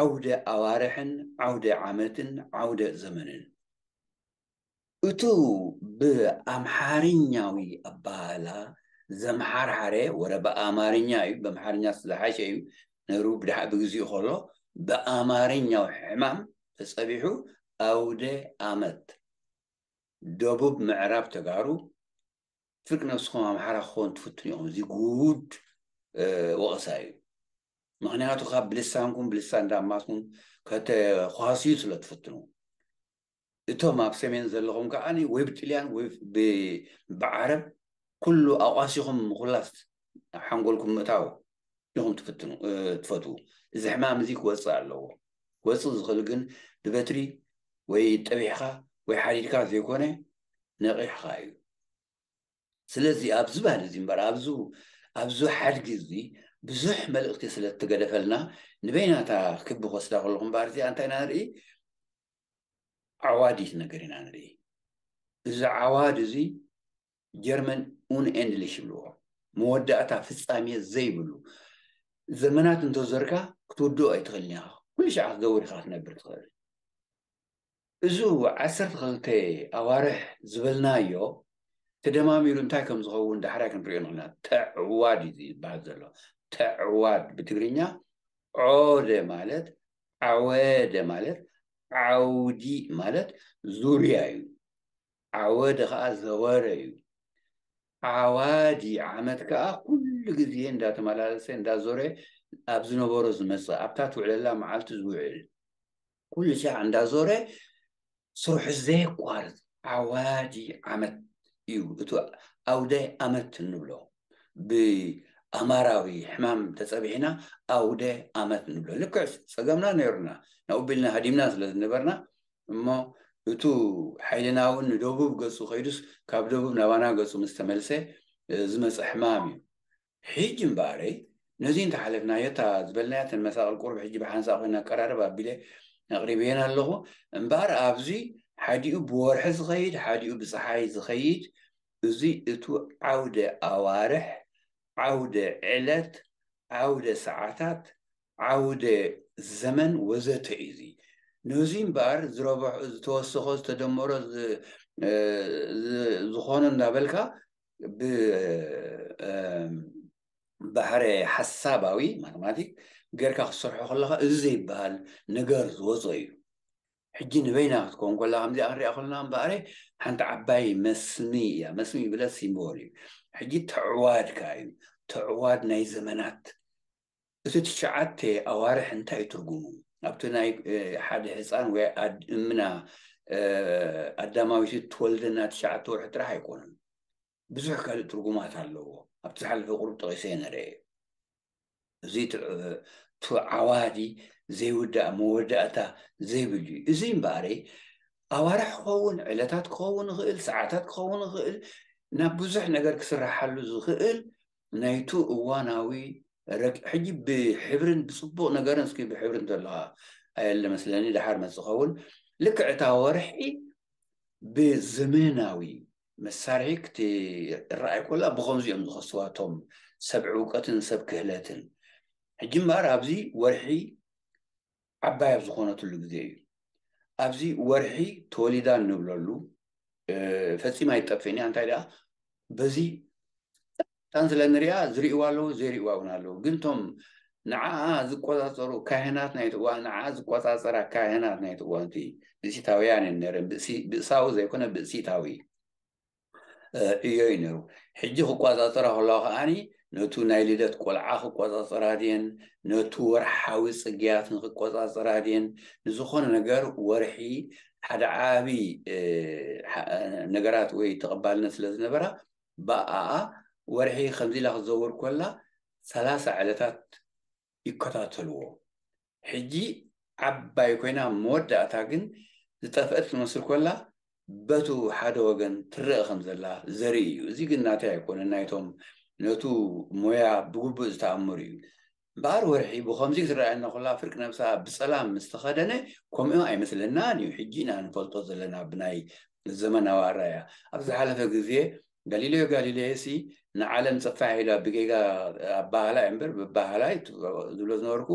ዓውደ ኣዋርሕን ዓውደ ዓመትን ዓውደ ዘመንን እቱ ብኣምሓርኛዊ ኣበሃህላ ዘምሓርሓረ ወረ ብኣማርኛ እዩ በምሓርኛ ስለዝሓሸ እዩ ነሩ ብድሓ ብግዚኡ ከሎ ብኣማርኛዊ ሕማም ተፀቢሑ ኣውደ ኣመት ደቡብ ምዕራብ ተጋሩ ፍርቂ ነብስኹም ኣምሓራ ክኸውን ትፍትኑ ኢኹም እዚ ጉድ ወቐሳ እዩ ምክንያቱ ካብ ብልሳንኩም ብልሳን ዳማትኩም ከተኳስዩ ስለ ትፍትኑ እቶም ኣብ ሰሜን ዘለኹም ከዓ ወይ ብጥልያን ወይ ብዓረብ ኩሉ ኣቋሲኹም ምኩላስ ሓንጎልኩም ምእታው ኢኹም ትፍትኑ ትፈትዉ እዚ ሕማም እዚ ክወፅእ ኣለዎ ክወፅእ ዝኽእል ግን ብበትሪ ወይ ጠቢሕኻ ወይ ሓዲድካ ዘይኮነ ነቒሕኻ እዩ ስለዚ ኣብዚ ባህሊ እዚ እምበር ኣብዚ ኣብዚ ሓድጊ እዚ ብዙሕ መልእኽቲ ስለ እትገደፈልና ንበይናታ ክቢ ክወስዳ ከለኹ እምበኣር እዚኣ እንታይ ኢና ንርኢ ዓዋዲት ነገር ኢና ንርኢ እዚ ዓዋድ እዚ ጀርመን ኡንኤንድሊሽ ይብልዎ መወዳእታ ፍጻሜ ዘይብሉ ዘመናት እንተዘርካ ክትውድኦ ኣይትኽእልን ኢኻ ኩሉ ሻዕ ክትዘውር ኢኻ ክትነብር ትኽእል እዙ ዓሰርተ ክልተ ኣዋርሕ ዝበልናዮ ተደማሚሩ እንታይ ከም ዝኸውን ዳሕራይ ክንሪኦ ንኽእልና ተዕዋድ እዩ ዝበሃል ዘሎ ተዕዋድ ብትግርኛ ዖደ ማለት ዓወደ ማለት ዓውዲ ማለት ዙርያ እዩ ዓወዲ ከኣ ዘወረ እዩ። ዓዋዲ ዓመት ከኣ ኩሉ ግዜ እንዳተመላለሰ እንዳዞረ ኣብ ዝነበሮ ዝመጽእ ኣብታ ትውዕለላ መዓልቲ ዝውዕል ኩሉ ሻዕ እንዳዞረ ስርሑ ዘየቋርጽ ዓዋዲ ዓመት እዩ እቲ ኣውዳይ ኣመት እንብሎ ብኣማራዊ ሕማም ተጸቢሕና ኣውደ ኣመት ንብሎ ልክዕ ጸገምና ነይሩና ናብኡ ቢልና ሃዲምና ስለ ዝነበርና እሞ እቱ ሓይልና እውን ንደቡብ ገፁ ከይዱስ ካብ ደቡብ ናባና ገፁ ምስ ተመልሰ ዝመፀ ሕማም እዩ። ሕጂ እምበኣረይ ነዙይ እንተሓለፍናዮ እታ ዝበልናያ እተን መሳቕል ቁሩብ ሕጂ ብሓንሳእ ኮይና ቀራርብ ኣቢለ ኣቕሪበየን ኣለኹ። እምበኣር ኣብዙይ ሓዲኡ ብወርሒ ዝኸይድ ሓዲኡ ብፀሓይ ዝኸይድ እዙይ እቱ ዓውደ ኣዋርሕ፣ ዓውደ ዕለት፣ ዓውደ ሰዓታት፣ ዓውደ ዘመን ወዘተ እዩ እዚ ነዙይ እምበኣር ዝረበሑ ዝተወሰኾ ዝተደመሮ ዝኾኖ እንዳበልካ ብ ባሕረ ሓሳባዊ ማትማቲክ ጌርካ ክትሰርሖ ከለኻ እዚ ዘይበሃል ነገር ዝወፆ እዩ ሕጂ ንበይና ክትከውን ኮላ ከምዚኣ ክንሪኣ ኮለና እምበኣረ ሓንቲ ዓባይ መስሚ እያ መስሚ ብለ ሲምቦል እዩ ሕጂ ተዕዋድካ እዩ ተዕዋድ ናይ ዘመናት እቲ ትሽዓተ ኣዋርሕ እንታይ ትርጉሙ? ኣብቲ ናይ ሓደ ህጻን ወይ ኣድ እምና ኣዳማዊት እትወልደና ትሽዓተ ወርሒ ጥራሕ ኣይኮነን። ብዙሕ ካልእ ትርጉማት ኣለዎ። ኣብቲ ዝሓለፈ ቁሩብ ጠቒሰዮ ነረ እየ። እዚ እቲ ዓዋዲ ዘይውዳእ መወዳእታ ዘይብሉ እዩ። እዚ እምበኣር ኣዋርሕ ክኸውን፣ ዕለታት ክኸውን ይኽእል፣ ሰዓታት ክኸውን ይኽእል፣ ናብ ብዙሕ ነገር ክስርሓሉ ዝኽእል ናይቱ እዋናዊ ረቂ ሕጂ ብሕብርን ብጽቡቕ ነገርን እስኪ ብሕብሪ እንተለዋ ኣየለ መስለኒ ድሓር መጽ ኸውን ልክዕ እታ ወርሒ ብዘመናዊ መሳርሒ ክትረኣይ ኮላ ብኸምዚ እዮም ዝኸስዋ እቶም ሰብ ዕውቀትን ሰብ ክህለትን ሕጂ እምበኣር ኣብዚ ወርሒ ዓባይ ኣብ ዝኾነትሉ ግዜ እዩ። ኣብዚ ወርሒ ተወሊዳ እንብለሉ ፈጺማ ኣይትጠፍእን እያ። እንታይ ደኣ በዚ ጣን ስለ ንሪኣ ዝርእይዋ ኣለዉ ዘይርእይዋ እውን ኣለዉ። ግን እቶም ንዓኣ ዝቆጻጸሩ ካህናት ናይቲ እዋን ንዓኣ ዝቆጻጸራ ካህናት ናይቲ እዋንቲ ብእሲታውያን እየን ነይረን። ብእሳዊ ዘይኮነ ብእሲታዊ። ዕዮ እዩ ነይሩ። ሕጂ ክቆጻጸራ ከለዋ ከኣኒ ነቱ ናይ ልደት ቆልዓ ክቆጻጸራ ድየን፣ ነቱ ወርሓዊ ጽግያት ንክቆጻጸራ ድየን፣ ንዝኾነ ነገር ወርሒ ሓደ ዓቢ ነገራት ወይ ተቐባልነት ስለ ዝነበራ ብኣኣ ወርሒ ከምዚ ኢላ ክትዘውር ኮላ ሰላሳ ዕለታት ይከታተልዎ ሕጂ ዓባይ ኮይና ኣብ መወዳእታ ግን ዝጠፍአት ትመስል ኮላ በቱ ሓደ ወገን ትረእ ከም ዘላ ዘርኢ እዩ እዚ ግን ናተይ ኣይኮነን ናይቶም ነቱ ሞያ ብግቡእ ዝተኣምሩ እዩ እምበኣር ወርሒ ብኸምዚ ክትረኣየና ኮላ ፍርቂ ነብሳ ብጸላም ምስ ተኸደነ ከምኡ ኣይመስለናን እዩ ሕጂ ኢና ንፈልጦ ዘለና ብናይ ዘመናዊ ኣራያ ኣብ ዝሓለፈ ግዜ ጋሊለዮ ጋሊለይሲ ንዓለም ጸፋሕ ኢላ ብጌጋ ኣባሃላይ እምበር ብባሃላይ ዝብሎ ዝነበርኩ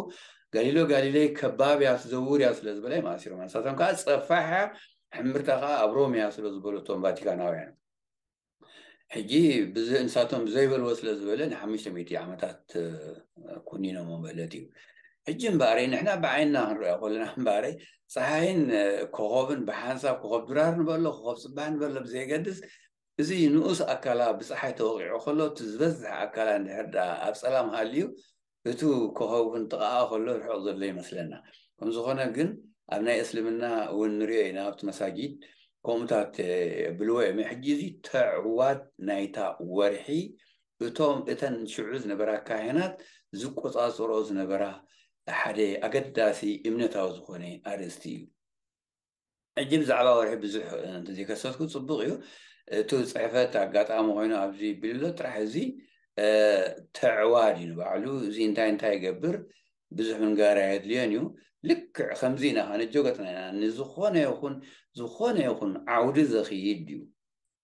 ጋሊሎ ጋሊለይ ከባብ እያ ትዘውር እያ ስለ ዝበለ ማእሲሮም ንሳቶም ከዓ ጸፋሕ እያ ሕምርታ ከዓ ኣብ ሮም እያ ስለ ዝበለቶም ቫቲካናውያን ሕጂ ንሳቶም ዘይበልዎ ስለ ዝበለ ንሓሙሽተ ሚእቲ ዓመታት ኩኒኖሞ ማለት እዩ ሕጂ እምበኣረይ ንሕና ብዓይንና ክንሪኦ ከለና እምበኣረይ ፀሓይን ኮኸብን ብሓንሳብ ኮኸብ ድራር ንበሎ ኮኸብ ፅባሕ ንበሎ ብዘይገድስ እዚ ንኡስ ኣካላ ብፀሓይ ተወቂዑ ከሎ እቲ ዝበዝሕ ኣካላ እንድሕር ድኣ ኣብ ፀላም ሃልዩ እቱ ኮኸብ እውን ጥቓኣ ከሎ ርሑቕ ዘሎ ይመስለና ከም ዝኾነ ግን ኣብ ናይ እስልምና እውን ንሪኦ ኢና ኣብቲ መሳጊድ ከምኡታት የብልዎ እዮም ሕጂ እዚ ተዕዋት ናይታ ወርሒ እቶም እተን ሽዑ ዝነበራ ካህናት ዝቈጻጸርኦ ዝነበራ ሓደ ኣገዳሲ እምነታዊ ዝዀነ ኣርእስቲ ኢዩ። ሕጂ ብዛዕባ ወርሒ ብዙሕ እንተ ዘይከሰትኩ ጽቡቕ ኢዩ። እቲ ጽሕፈት ኣጋጣሚ ኰይኑ ኣብዚ ቢሉ ኣሎ፣ ጥራሕ እዚ ተዕዋድ ኢዩ ንባዕሉ፣ እዚ እንታይ እንታይ ይገብር ብዙሕ ምንጋር ኣየድልዮን ኢዩ። ልክዕ ከምዚ ኢና ከነጆገጥና ኢና፣ ንዝዀነ ይኹን ዝዀነ ይኹን ዓውዲ ዘኽይድ ኢዩ።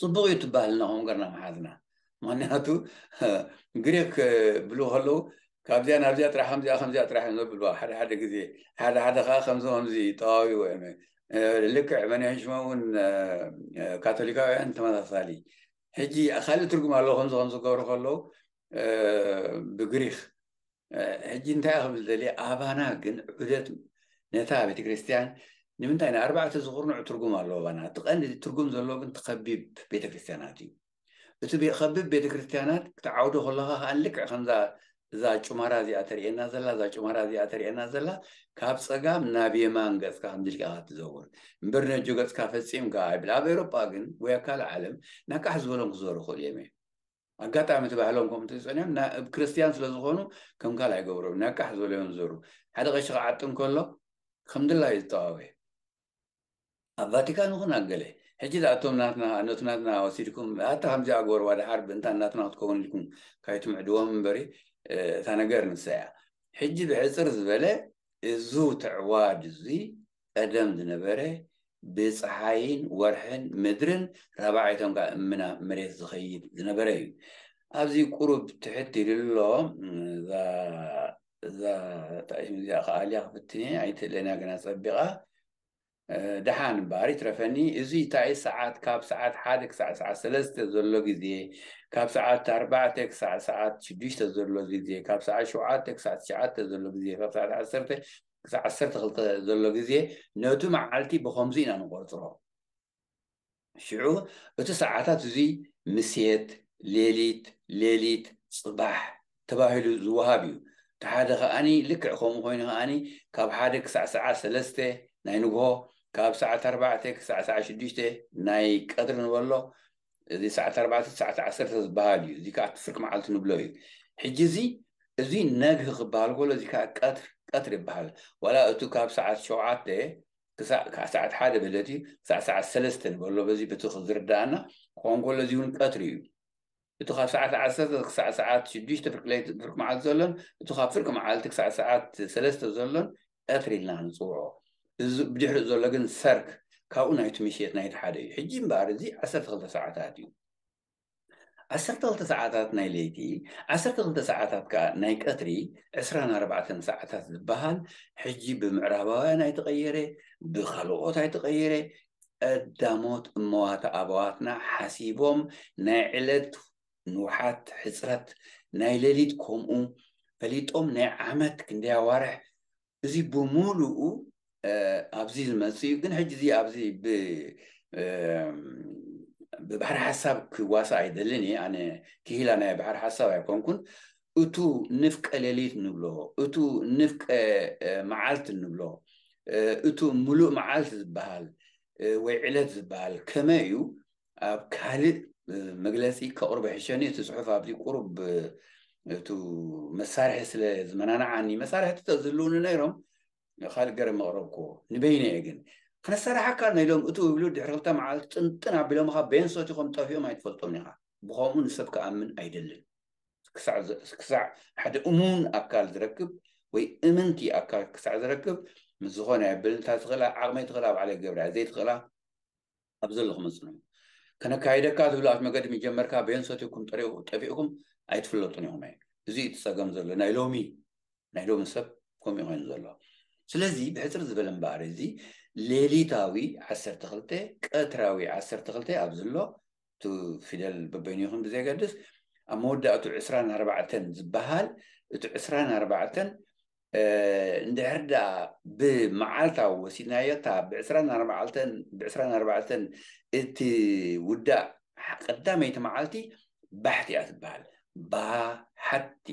ፅቡቕ እዩ ትበሃል ናኦም ገርና መሓዝና ምክንያቱ ግሪክ ብሉ ከለዉ ካብዚያ ናብዚያ ጥራሕ ከምዚኣ ከምዚያ ጥራሕ እዮም ዘብልዋ ሓደ ሓደ ግዜ ሓደ ሓደ ከዓ ከምዚ ከምዚ ጠዋዊዎ እዮም ልክዕ መናሽመ እውን ካቶሊካውያን ተመሳሳሊ ሕጂ ካልእ ትርጉም ኣለዎ ከምዚ ከምዚ ገብሩ ከለዉ ብግሪክ ሕጂ እንታይ እየ ክብል ደልየ ኣባና ግን ዑደት ነታ ቤተ ክርስቲያን ንምንታይ ንኣርባዕተ ዝኹርንዑ ትርጉም ኣለዎ ባና እቲ ቀንዲ ትርጉም ዘለዎ ግን ተኸቢብ ቤተ ክርስቲያናት እዩ እቲ ከብብ ቤተ ክርስቲያናት ክትዓውዶ ከለካ ከዓ ልክዕ ከምዛ እዛ ጩማራ እዚኣ ተርእየና ዘላ እዛ ጩማራ እዚኣ ተርእየና ዘላ ካብ ፀጋም ናብ የማን ገፅካ ከምዚ ልካ ትዘውር እምበር ነጆ ገፅካ ፈፂምካ ኣይብል ኣብ ኤሮጳ ግን ወይ ኣብ ካልእ ዓለም ናቃሕ ዝበሎም ክዘሩ ክእሉ እዮም ኣጋጣሚ እቲ ባህሎም ከምኡ እንተዘይጸኒሖም ን እብ ክርስትያን ስለ ዝኾኑ ከም ካልእ ኣይገብርዎን ነቃሕ ዝበሉ እዮም ዝዘሩ ሓደ ቀሺ ክዓጢ እንከሎ ከም ድላዩ እዩ ዝጠዋወይ ኣብ ቫቲካን ይኹን ኣብ ገለ ሕጂ ደኣ እቶም ናትና ነቲ ናትና ወሲድኩም ኣታ ከምዚኣ ግበርዋ ደሓር ብእንታ ናትና ክትከውን ኢልኩም ካይትምዕድዎም እምበሪ እታ ነገር ንሳ እያ ሕጂ ብሕጽር ዝበለ እዙ ተዕዋድ እዙይ ቀደም ዝነበረ ብጸሓይን ወርሕን ምድርን ራብዓይቶም ከኣ እምና መሬት ዝኸይድ ዝነበረ እዩ። ኣብዚ ቁሩብ ትሕት ኢሉ'ሎ። እዛ ጣኢሽም እዚኣ ክኣልያ ክፍትን እየ፣ ኣይትእለንያ ግና ጸቢቓ። ደሓን እምበኣር ይትረፈኒ እዚ ታይ ሰዓት ካብ ሰዓት ሓደ ክሳዕ ሰዓት ሰለስተ ዘሎ ግዜ ካብ ሰዓት ኣርባዕተ ክሳዕ ሰዓት ሽዱሽተ ዘሎ ግዜ ካብ ሰዓት ሸውዓተ ክሳዕ ትሽዓተ ዘሎ ግዜ ካብ ሰዓት ዓሰርተ ክሳዕ ዓሰርተ ክልተ ዘሎ ግዜ ነቲ መዓልቲ ብኸምዚ ኢና ንቖጽሮ። ሽዑ እቲ ሰዓታት እዚ ምሴት፣ ሌሊት፣ ሌሊት፣ ጽባሕ ተባሂሉ ዝወሃብ እዩ። እቲ ሓደ ከኣ ልክዕ ከምኡ ኮይኑ ከኣ ካብ ሓደ ክሳዕ ሰዓት ሰለስተ ናይ ንግሆ፣ ካብ ሰዓት ኣርባዕተ ክሳዕ ሰዓት ሽዱሽተ ናይ ቀትሪ ንበሎ፣ እዚ ሰዓት ኣርባዕተ ሰዓት ዓሰርተ ዝበሃል እዩ እዚ ከዓ እቲ ፍርቂ መዓልቲ ንብሎ እዩ ሕጂ እዚ እዚ ነግህ ክበሃል ከሎ እዚ ከዓ ቀትር ቀትር ይበሃል ዋላ እቲ ካብ ሰዓት ሸውዓተ ክሳዕ ከዓ ሰዓት ሓደ በለት እዩ ክሳዕ ሰዓት ሰለስተ ንበሎ በዚ በቲ ክዝርዳእና ክኸውን ከሎ እዚ እውን ቀትሪ እዩ እቲ ካብ ሰዓት ዓሰርተ ክሳዕ ሰዓት ሽዱሽተ ፍርቂ ለይቲ ፍርቂ መዓልቲ ዘሎን እቲ ካብ ፍርቂ መዓልቲ ክሳዕ ሰዓት ሰለስተ ዘሎን ቀትሪ ኢልና ንጽውዖ። እዚ ብድሕሪኡ ዘሎ ግን ሰርክ ካብኡ ናይቲ ምሽት ናይቲ ሓደ እዩ። ሕጂ እምበኣር እዚ ዓሰርተ ክልተ ሰዓታት እዩ። ዓሰርተ ክልተ ሰዓታት ናይ ለይቲ፣ ዓሰርተ ክልተ ሰዓታት ከኣ ናይ ቀትሪ፣ ዕስራን ኣርባዕተን ሰዓታት ዝበሃል ሕጂ ብምዕራባውያን ኣይተቐየረ፣ ብኻልኦት ኣይተቐየረ፣ ቀዳሞት እመዋትኣበዋትና ሓሲቦም ናይ ዕለት ንውሓት ሕጽረት ናይ ሌሊት ኮምኡ ፈሊጦም ናይ ዓመት ክንደይ ኣዋርሕ እዚ ብምሉኡ ኣብዚ ዝመጽእ እዩ ግን ሕጂ እዚ ኣብዚ ብ ብባሕሪ ሓሳብ ክዋሳእ ኣይደልን እየ ኣነ ክሂላ ናይ ባሕሪ ሓሳብ ኣይኮንኩን እቱ ንፍቀ ሌሊት ንብሎ እቱ ንፍቀ መዓልቲ ንብሎ እቱ ምሉእ መዓልቲ ዝበሃል ወይ ዕለት ዝበሃል ከመይ እዩ ኣብ ካልእ መግለጺ ከቕርቦ ይሕሸኒ እቲ ጽሑፍ ኣብዚ ቁሩብ እቱ መሳርሒ ስለ ዝመናናዓኒ መሳርሕቲ ተዝህልውኒ ነይሮም ካልእ ገረ መቕረብክዎ ንበይነ እየ ግን ክነሰራሓካ ነ ኢሎም እቱ ይብሉ ድሕሪ ክልተ መዓልቲ ጥንጥን ኣቢሎምኻ ቤንሶት ይኮም ጠፊኦም ኣይትፈልጦም ኢኻ ብኸምኡ ንሰብ ክኣምን ኣይደልን ክሳዕ ሓደ እሙን ኣካል ዝረክብ ወይ እምንቲ ኣካል ክሳዕ ዝረክብ ምስ ዝኾነ የብል እንታይ ትኽእላ ዓቕመይ ትኽእላ ባዕለይ ገብርያ ዘይትኽእላ ኣብ ዘሎ ክመጽኑ ከነካይደካ ዝብሉ ኣብ መገዲ ምጀመርካ በየን ሰትኩም ጠፊእኩም ኣይትፍለጡን ኢኹም እየ እዚ እቲ ጸገም ዘሎ ናይ ሎሚ ናይ ሎሚ ሰብ ከምኡ ኮይኑ ዘሎ ስለዚ ብሕፅር ዝበለ እምበኣር እዚ ሌሊታዊ 12 ቀትራዊ 12 ኣብ ዘሎ እቲ ፊደል በበይኑ ይኹን ብዘየገድስ ኣብ መወዳእቱ 24 ዝበሃል እቲ 24 እንድሕር ደኣ ብመዓልታዊ ወሲድናዮ እታ ብዕስራን ኣርባዕተን ብዕስራን ኣርባዕተን እትውዳእ ቀዳመይቲ መዓልቲ ባሕቲ እያ ትበሃል ባሓቲ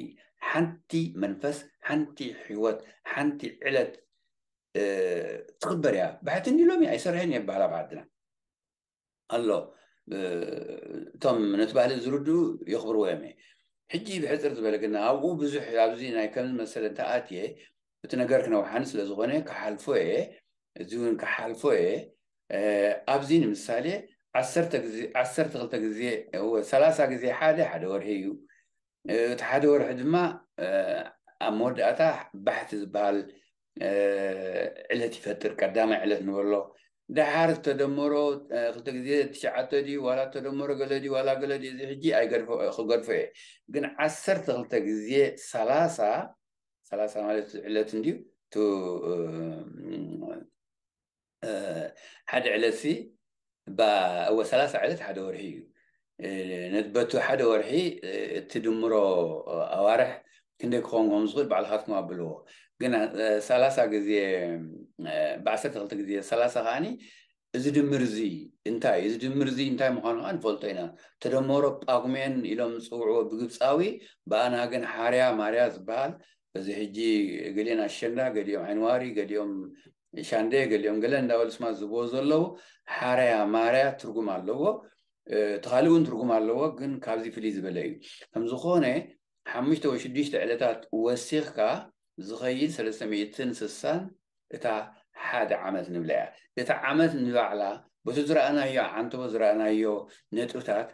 ሓንቲ መንፈስ ሓንቲ ሕይወት ሓንቲ ዕለት ትኽበር እያ ባሕቲ እንዲ ሎሚ ኣይሰርሕን እየ በሃል ኣብ ዓድና ኣሎ እቶም ነቲ ባህሊ ዝርድኡ የኽብርዎ እዮም ሕጂ ብሕፅር ዝበለ ግን ኣብኡ ብዙሕ ኣብዚ ናይ ከምዚ መሰለ እንተኣትየ እቲ ነገር ክነውሓኒ ስለ ዝኾነ ክሓልፎ እየ እዚ እውን ክሓልፎ እየ ኣብዚ ንምሳሌ ዓሰርተ ክልተ ግዜ ሰላሳ ግዜ ሓደ ሓደ ወርሒ እዩ እቲ ሓደ ወርሒ ድማ ኣብ መወዳእታ ባሕቲ ዝበሃል ዕለት ይፈጥር፣ ቀዳማይ ዕለት ንበሎ። ደሓር ተደመሮ ክልተ ግዜ ትሽዓተ ድዩ ዋላ ተደመሮ ገለ ድዩ ዋላ ገለ ድዩ እዚ ሕጂ ክገድፎ እየ ግን ዓሰርተ ክልተ ግዜ ሰላሳ ሰላሳ ማለት ዕለት እንድዩ ሓደ ዕለትሲ እወ ሰላሳ ዕለት ሓደ ወርሒ እዩ ነትበቱ ሓደ ወርሒ እትድምሮ ኣዋርሕ ክንደይ ክኸውን ከም ዝኽእል ባዕልኻትኩም ኣብልዎ ግን ሰላሳ ግዜ ብዓሰርተ ክልተ ግዜ ሰላሳ ከዓኒ እዚ ድምር እዚ እንታይ እዩ እዚ ድምር እዚ እንታይ ምዃኑ ከዓ ንፈልጦ ኢና ተደመሮ ጳጉሜን ኢሎም ዝፅውዕዎ ብግብፃዊ ብኣና ግን ሓርያ ማርያ ዝበሃል እዚ ሕጂ ገሊኦን ኣሸንዳ ገሊኦም ዓይንዋሪ ገሊኦም ሻንደየ ገሊኦም ገለ እንዳበሉ ስማት ዝብዎ ዘለዉ ሓረያ ማርያ ትርጉም ኣለዎ እቲ ካልእ እውን ትርጉም ኣለዎ ግን ካብዚ ፍልይ ዝበለ እዩ ከም ዝኾነ ሓሙሽተ ወይ ሽዱሽተ ዕለታት ወሲኽካ ዝኸይድ ሰለስተ ሚእትን ስሳን እታ ሓደ ዓመት ንብላ እያ እታ ዓመት ንባዕላ በቲ ዝረኣናዮ ዓንተቦ ዝረኣናዮ ነጥብታት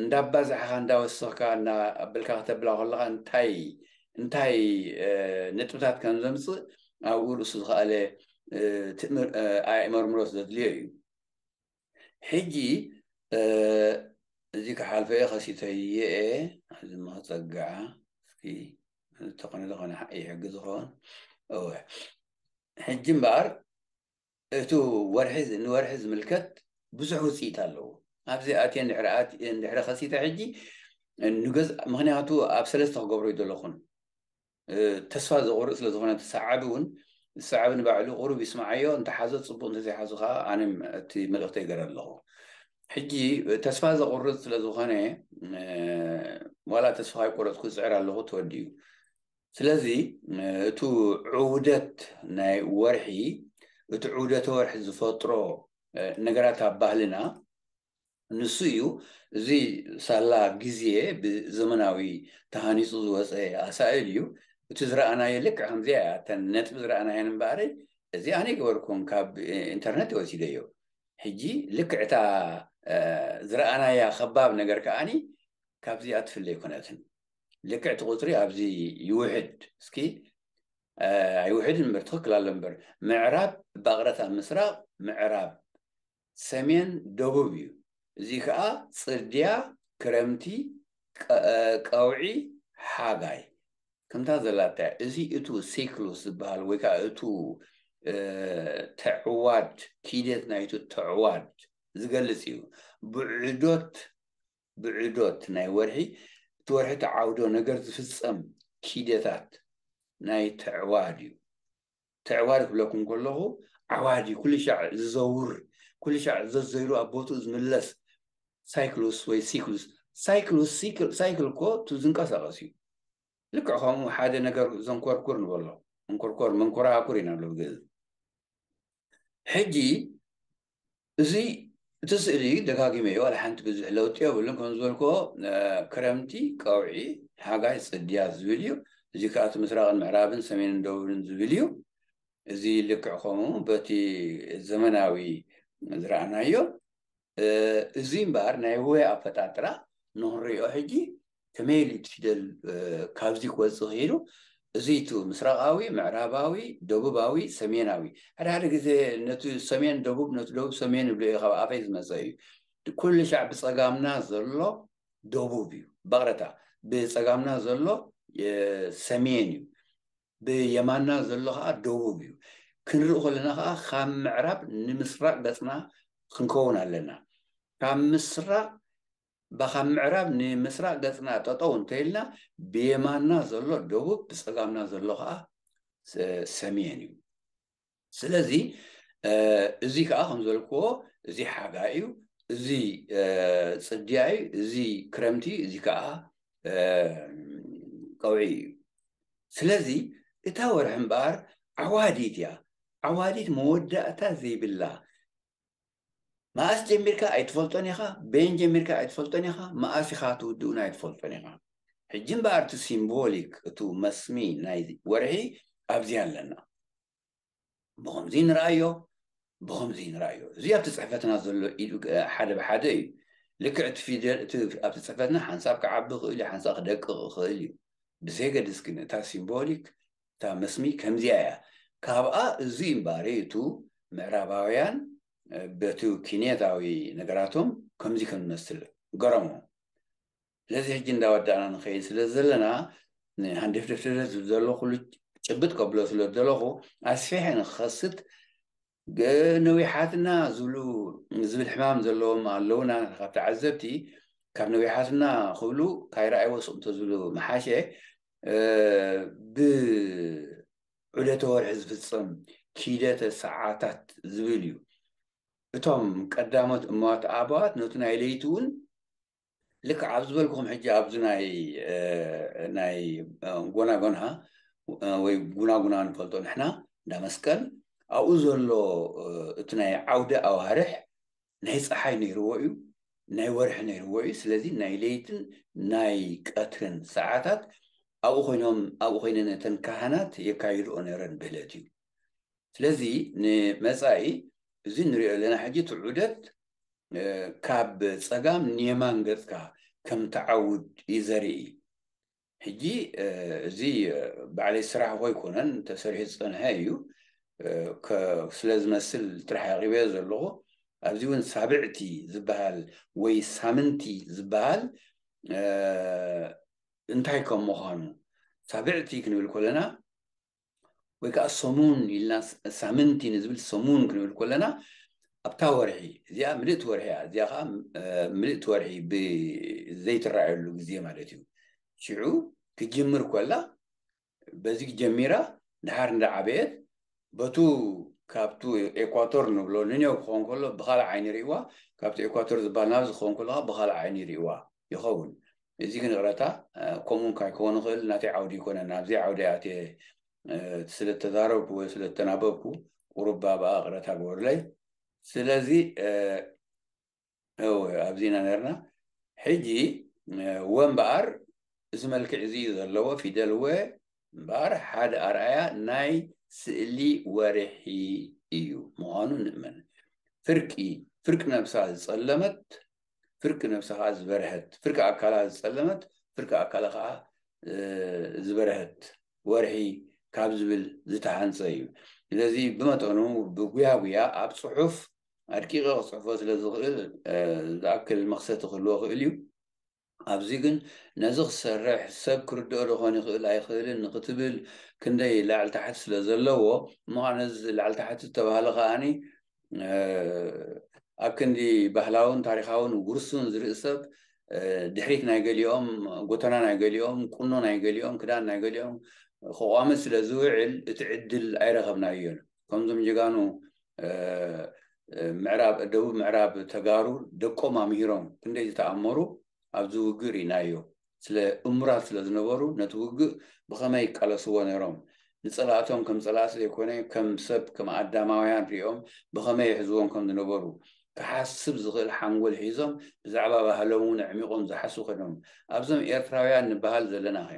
እንዳባዛሕኻ እንዳወሰኽካ እና ኣበልካ ክተብላ ከለኻ እንታይ እንታይ ነጥብታት ከም ዘምጽእ ኣብኡ ርእሱ ዝኸኣለ ኣእመርምሮ ዘድልዮ እዩ ሕጂ እዚ ክሓልፈ እየ ከሲተየ እየ ኣብዚ መክጸግዓ እስኪ እንተኾነ ዝኾነ ይሕግዝ ኸውን እወ ሕጂ እምበኣር እቱ ወርሒ ንወርሒ ዝምልከት ብዙሕ ውፅኢት ኣለዎ። ኣብዚ ኣትየ እንድሕሪ ኣትየ እንድሕሪ ከሲተ ሕጂ ንገዝ ምክንያቱ ኣብ ሰለስተ ክገብሮ ይደለኹን ተስፋ ዘቑርእ ስለ ዝኾነ እቲ ሰዓቢ እውን ሰዓቢ ንባዕሉ ቁሩብ ይስምዓዮ እንተሓዞ ፅቡቕ እንተዘይሓዞ ከዓ ኣነ እቲ መልእኽተይ ገረ ኣለኹ። ሕጂ ተስፋ ዘቑርፅ ስለ ዝኾነ ዋላ ተስፋ ኣይቆረፅኩ ዝፅዕር ኣለኹ ተወዲኡ። ስለዚ እቱ ዑውደት ናይ ወርሒ እቱ ዑውደተ ወርሒ ዝፈጥሮ ነገራት ኣብ ባህልና ንሱ እዩ እዚ ሳላ ግዜ ብዘመናዊ ተሃኒፁ ዝወፀ ኣሳእል እዩ እቲ ዝረኣናዮ ልክ ከምዚኣ እያ እተን ነጥቢ ዝረኣናየን እምበኣር እዚ ኣነ ገበርኩም ካብ ኢንተርነት ወሲደዮ ሕጂ ልክዕ እታ ዝረኣናያ ከባብ ነገር ከዓኒ ካብዚኣ ትፍለይ ኩነትን ልክዕ እቲ ቁፅሪ ኣብዚ ይውሕድ እስኪ ኣይውሕድን እምበር ትኽክል ኣሎ እምበር ምዕራብ ባቕረት ኣብ ምስራቕ ምዕራብ ሰሜን ደቡብ እዩ እዚ ከዓ ፅድያ ክረምቲ ቀውዒ ሓጋይ ከምታ ዘላታ እዚ እቱ ሲክሉስ ዝበሃል ወይ ከዓ እቱ ተዕዋድ ኪደት ናይቱ ተዕዋድ ዝገልፅ እዩ ብዑዶት ብዑዶት ናይ ወርሒ እቲ ወርሒ እቲ ዓውዶ ነገር ዝፍጸም ኪደታት ናይ ተዕዋድ እዩ። ተዕዋድ ክብለኩም ከለኹ ዓዋድ እዩ ኩሉ ሻዕ ዝዘውር ኩሉ ሻዕ ዘዘይሩ ኣብ ቦትኡ ዝምለስ ሳይክሉስ ወይ ሲክሉስ ሳይክሉስ ሳይክል እኮ እቲ ዝንቀሳቐስ እዩ ልክዕ ከምኡ ሓደ ነገር ዘንኮርኩር ንበሎ እንኮርኮር መንኮራኩር ኢና ብሎ ብግእዝ ሕጂ እዚ እቲ ስእሊ ደጋጊመዮ ዋላ ሓንቲ ብዙሕ ለውጢ የብሉን ከም ዝበልክዎ ክረምቲ ቀውዒ ሓጋይ ጽድያ ዝብል እዩ እዚ ከዓ እቲ ምስራቅን ምዕራብን ሰሜንን ደቡብን ዝብል እዩ እዚ ልክዕ ከምኡ በቲ ዘመናዊ ዝረኣናዮ እዙይ እምበኣር ናይ ህወይ ኣፈጣጥራ ንክንሪኦ ሕጂ ከመይ ኢሉ እቲ ፊደል ካብዚ ክወፅእ ክኢሉ እዙይ እቲ ምስራቃዊ፣ ምዕራባዊ፣ ደቡባዊ፣ ሰሜናዊ ሓደ ሓደ ግዜ ነቲ ሰሜን ደቡብ ነቲ ደቡብ ሰሜን ይብሎ እየ ካብ ኣፈይ ዝመፀ እዩ ኩልሻዕ ብፀጋምና ዘሎ ደቡብ እዩ በቕረታ ብፀጋምና ዘሎ ሰሜን እዩ ብየማንና ዘሎ ከኣ ደቡብ እዩ። ክንርኢ ከለና ከኣ ካብ ምዕራብ ንምስራቕ ገጽና ክንከውን ኣለና። ካብ ምስራቕ ካብ ምዕራብ ንምስራቕ ገጽና ጠጠው እንተኢልና ብየማንና ዘሎ ደቡብ ብጸጋምና ዘሎ ከኣ ሰሜን እዩ። ስለዚ እዚ ከዓ ከም ዘልክዎ እዚ ሓጋ እዩ እዚ ፅድያ እዩ እዚ ክረምቲ እዚ ከዓ ቀውዒ እዩ ስለዚ እታ ወርሒ እምበኣር ዓዋዲት እያ ዓዋዲት መወዳእታ ዘይብላ መኣስ ጀሚርካ ኣይትፈልጦን ኢኻ፣ በየን ጀሚርካ ኣይትፈልጦን ኢኻ፣ መኣስ ኢኻ ትውድእን ኣይትፈልጦን ኢኻ። ሕጂ እምበኣር እቲ ሲምቦሊክ እቱ መስሚ ናይ ወርሒ ኣብዚ ኣለና። ብኸምዚ ንርኣዮ፣ ብኸምዚ ንርኣዮ። እዚ ኣብቲ ጽሕፈትና ዘሎ ኢዱ ሓደ ብሓደ እዩ። ልክዕ እቲ ፊደል እቲ ኣብቲ ጽሕፈትና ሓንሳብ ክዓቢ ይኽእል እዩ፣ ሓንሳብ ክደቅቕ ይኽእል እዩ። ብዘየገድስ ግን እታ ሲምቦሊክ እታ መስሚ ከምዚኣ እያ ካብኣ እዙይ እምባሪ እቱ ምዕራባውያን በቲ ኪንየታዊ ነገራቶም ከምዚ ከም ንመስል ገረሙ ስለዚ ሕጂ እንዳወዳእና ንኸይድ ስለ ዘለና ንሃንደፍደፍደፍ ዝብ ዘሎ ኩሉ ጭብጥ ከብሎ ስለ ዘለኹ ኣስፊሐ ንክኸስት ነዊሓትና ዝብሉ ዝብል ሕማም ዘለዎም ኣለውና ካብ ተዓዘብቲ ካብ ነዊሓትና ክብሉ ካይረኣይዎ ስቕ እንተዝብሉ ምሓሸ ብዑደተ ወርሒ ዝፍፀም ኪደተ ሰዓታት ዝብል እዩ እቶም ቀዳሞት እማዋት ኣበዋት ነቲ ናይ ለይቲ እውን ልክዕ ኣብ ዝበልኩም ሕጂ ኣብዚ ናይ ናይ ጎናጎና ወይ ጉናጉና ንፈልጦ ንሕና እንዳ መስቀል ኣብኡ ዘሎ እቲ ናይ ዓውደ ኣዋርሕ ናይ ፀሓይ ነይርዎ እዩ ናይ ወርሒ ነይርዎ እዩ ስለዚ ናይ ለይትን ናይ ቀትርን ሰዓታት ኣብኡ ኮይኖም ኣብኡ ኮይነን እተን ካህናት የካይድኦ ነይረን ብህለት እዩ ስለዚ ንመፃኢ እዚ ንሪኦ ዘለና ሕጂ እቲ ዑደት ካብ ፀጋም ንየማን ገፅካ ከም ትዓውድ እዩ ዘርኢ ሕጂ እዚ ባዕለይ ስራሕ እኮ ኣይኮነን ተሰሪሑ ዝፀንሐ እዩ ስለ ዝመስል ጥራሕ ኣቕሪበዮ ዘለኹ ኣብዚ እውን ሳብዕቲ ዝበሃል ወይ ሳምንቲ ዝበሃል እንታይ ከም ምዃኑ ሳብዕቲ ክንብል ከለና ወይ ከኣ ሰሙን ኢልና ሳምንቲ ንዝብል ሰሙን ክንብል ከለና ኣብታ ወርሒ እዚኣ ምልእቲ ወርሒ እያ እዚኣ ከዓ ምልእቲ ወርሒ ብዘይትረኣየሉ ግዜ ማለት እዩ ሽዑ ክጅምር ኮላ በዚ ጀሚራ ድሓር እንዳዓበየት በቱ ካብቱ ኤኳቶር ንብሎ ንኔው ክኸውን ከሎ ብካልእ ዓይኒ ርእዋ ካብቲ ኤኳቶር ዝበሃል ናብዚ ክኸውን ከሎ ብካልእ ዓይኒ ርእዋ ይኸውን እዚ ግን እቕረታ ከምኡ እንካይ ክኾን ኽእል ናተይ ዓውዲ ኣይኮነን ኣብዘይ ዓውደይ ኣትየ ስለ ተዛረብኩ ወይ ስለ ተናበብኩ ቁሩብ ባብኣ እቕረታ ግበሩለይ ስለዚ እወ ኣብዚ ኢና ነርና ሕጂ ወ እምበኣር እዚ መልክዕ እዚ እዩ ዘለዎ ፊደል ወ እምበኣር ሓደ ኣርኣያ ናይ ስእሊ ወርሒ እዩ ምዃኑ ንእመን ፍርቂ ፍርቂ ነብሳ ዝጸለመት ፍርቂ ነብሳ ከኣ ዝበርሀት ፍርቂ ኣካላ ዝጸለመት ፍርቂ ኣካላ ከኣ ዝበርሀት ወርሒ ካብ ዝብል ዝተሃንጸ እዩ። ስለዚ ብመጠኑ ብጉያ ጉያ ኣብ ጽሑፍ ኣድቂቐ ክጽሕፎ ስለ ዝኽእል ዝኣክል መኽሰቲ ክህልዎ ክእል እዩ። ኣብዚ ግን ነዚ ክሰርሕ ሰብ ክርድኦ ዶኾን ይኽእል ኣይኽእልን ንኽትብል ክንደይ ላዕሊ ታሕቲ ስለ ዘለዎ እሞ ከኣ ነዚ ላዕሊ ታሕቲ ዝተባህለ ከኣ ኣብ ክንዲ ባህላውን ታሪኻውን ውርሱን ዝርኢ ሰብ ድሕሪት ናይ ገሊኦም ጎተና ናይ ገሊኦም ቁኖ ናይ ገሊኦም ክዳን ናይ ገሊኦም ክቋምት ስለ ዝውዕል እቲ ዕድል ኣይረኸብናዮን ከምዞም ጀጋኑ ምዕራብ ደቡብ ምዕራብ ተጋሩ ደቆም ኣምሂሮም ክንደይ ዝተኣመሩ ኣብዚ ውግእ ርኢናዮ ስለ እሙራት ስለ ዝነበሩ ነቲ ውግእ ብኸመይ ይቃለስዎ ነይሮም? ንጸላእቶም ከም ጸላእቲ ዘይኮነ ከም ሰብ ከም ኣዳማውያን ርእዮም ብኸመይ ይሕዝዎም ከም ዝነበሩ ክሓስብ ዝኽእል ሓንጎል ሒዞም ብዛዕባ ባህሎም እውን ኣዕሚቖም ዝሓስቡ ከደም ኣብዞም ኤርትራውያን ንበሃል ዘለናኸ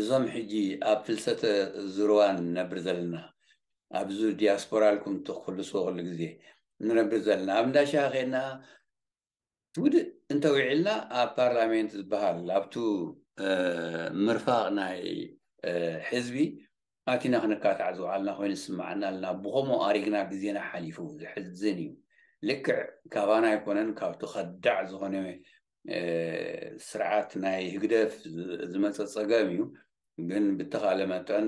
እዞም ሕጂ ኣብ ፍልሰተ ዝርዋን ንነብር ዘለና ኣብዚ ዲያስፖራ ኢልኩም ትኽልስዎ ኩሉ ግዜ ንነብር ዘለና ኣብ እንዳ ሻሂ ኼድና እቲ ውድእ እንተ ዊዒልና ኣብ ፓርላሜንት ዝበሃል ኣብቱ ምርፋቕ ናይ ሕዝቢ ኣቲና ክንካታዕ ዝውዓልና ኮይኑ ዝስምዓና ኣልና ብኸምኡ ኣሪግና ግዜና ሓሊፉ ዘሕዝን እዩ ልክዕ ካባና ኣይኮነን ካብቱ ከዳዕ ዝኾነ ስርዓት ናይ ህግደፍ ዝመፀ ፀገም እዩ ግን ብተኻለ መጠን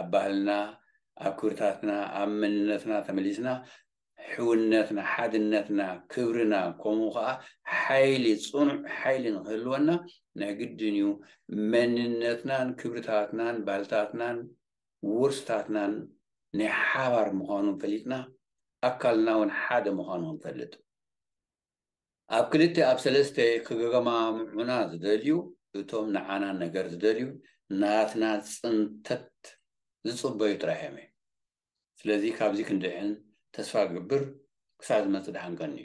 ኣብ ባህልና ኣብ ክብርታትና ኣብ መንነትና ተመሊስና ሕውነትና፣ ሓድነትና፣ ክብርና ከምኡ ከኣ ሓይሊ ጽኑዕ ሓይሊ ንክህልወና ናይ ግድን እዩ መንነትናን ክብርታትናን ባህልታትናን ውርስታትናን ናይ ሓባር ምዃኑ ፈሊጥና ኣካልና እውን ሓደ ምዃኑ ክንፈልጥ ኣብ ክልተ ኣብ ሰለስተ ክገማምዑና ዝደልዩ እቶም ንዓና ነገር ዝደልዩ ናትና ጽንተት ዝጽበዩ ጥራይ እዮም። ስለዚ ካብዚ ክንድሕን ተስፋ እገብር ክሳዕ ዝመጽእ ድሓን ቀንዩ።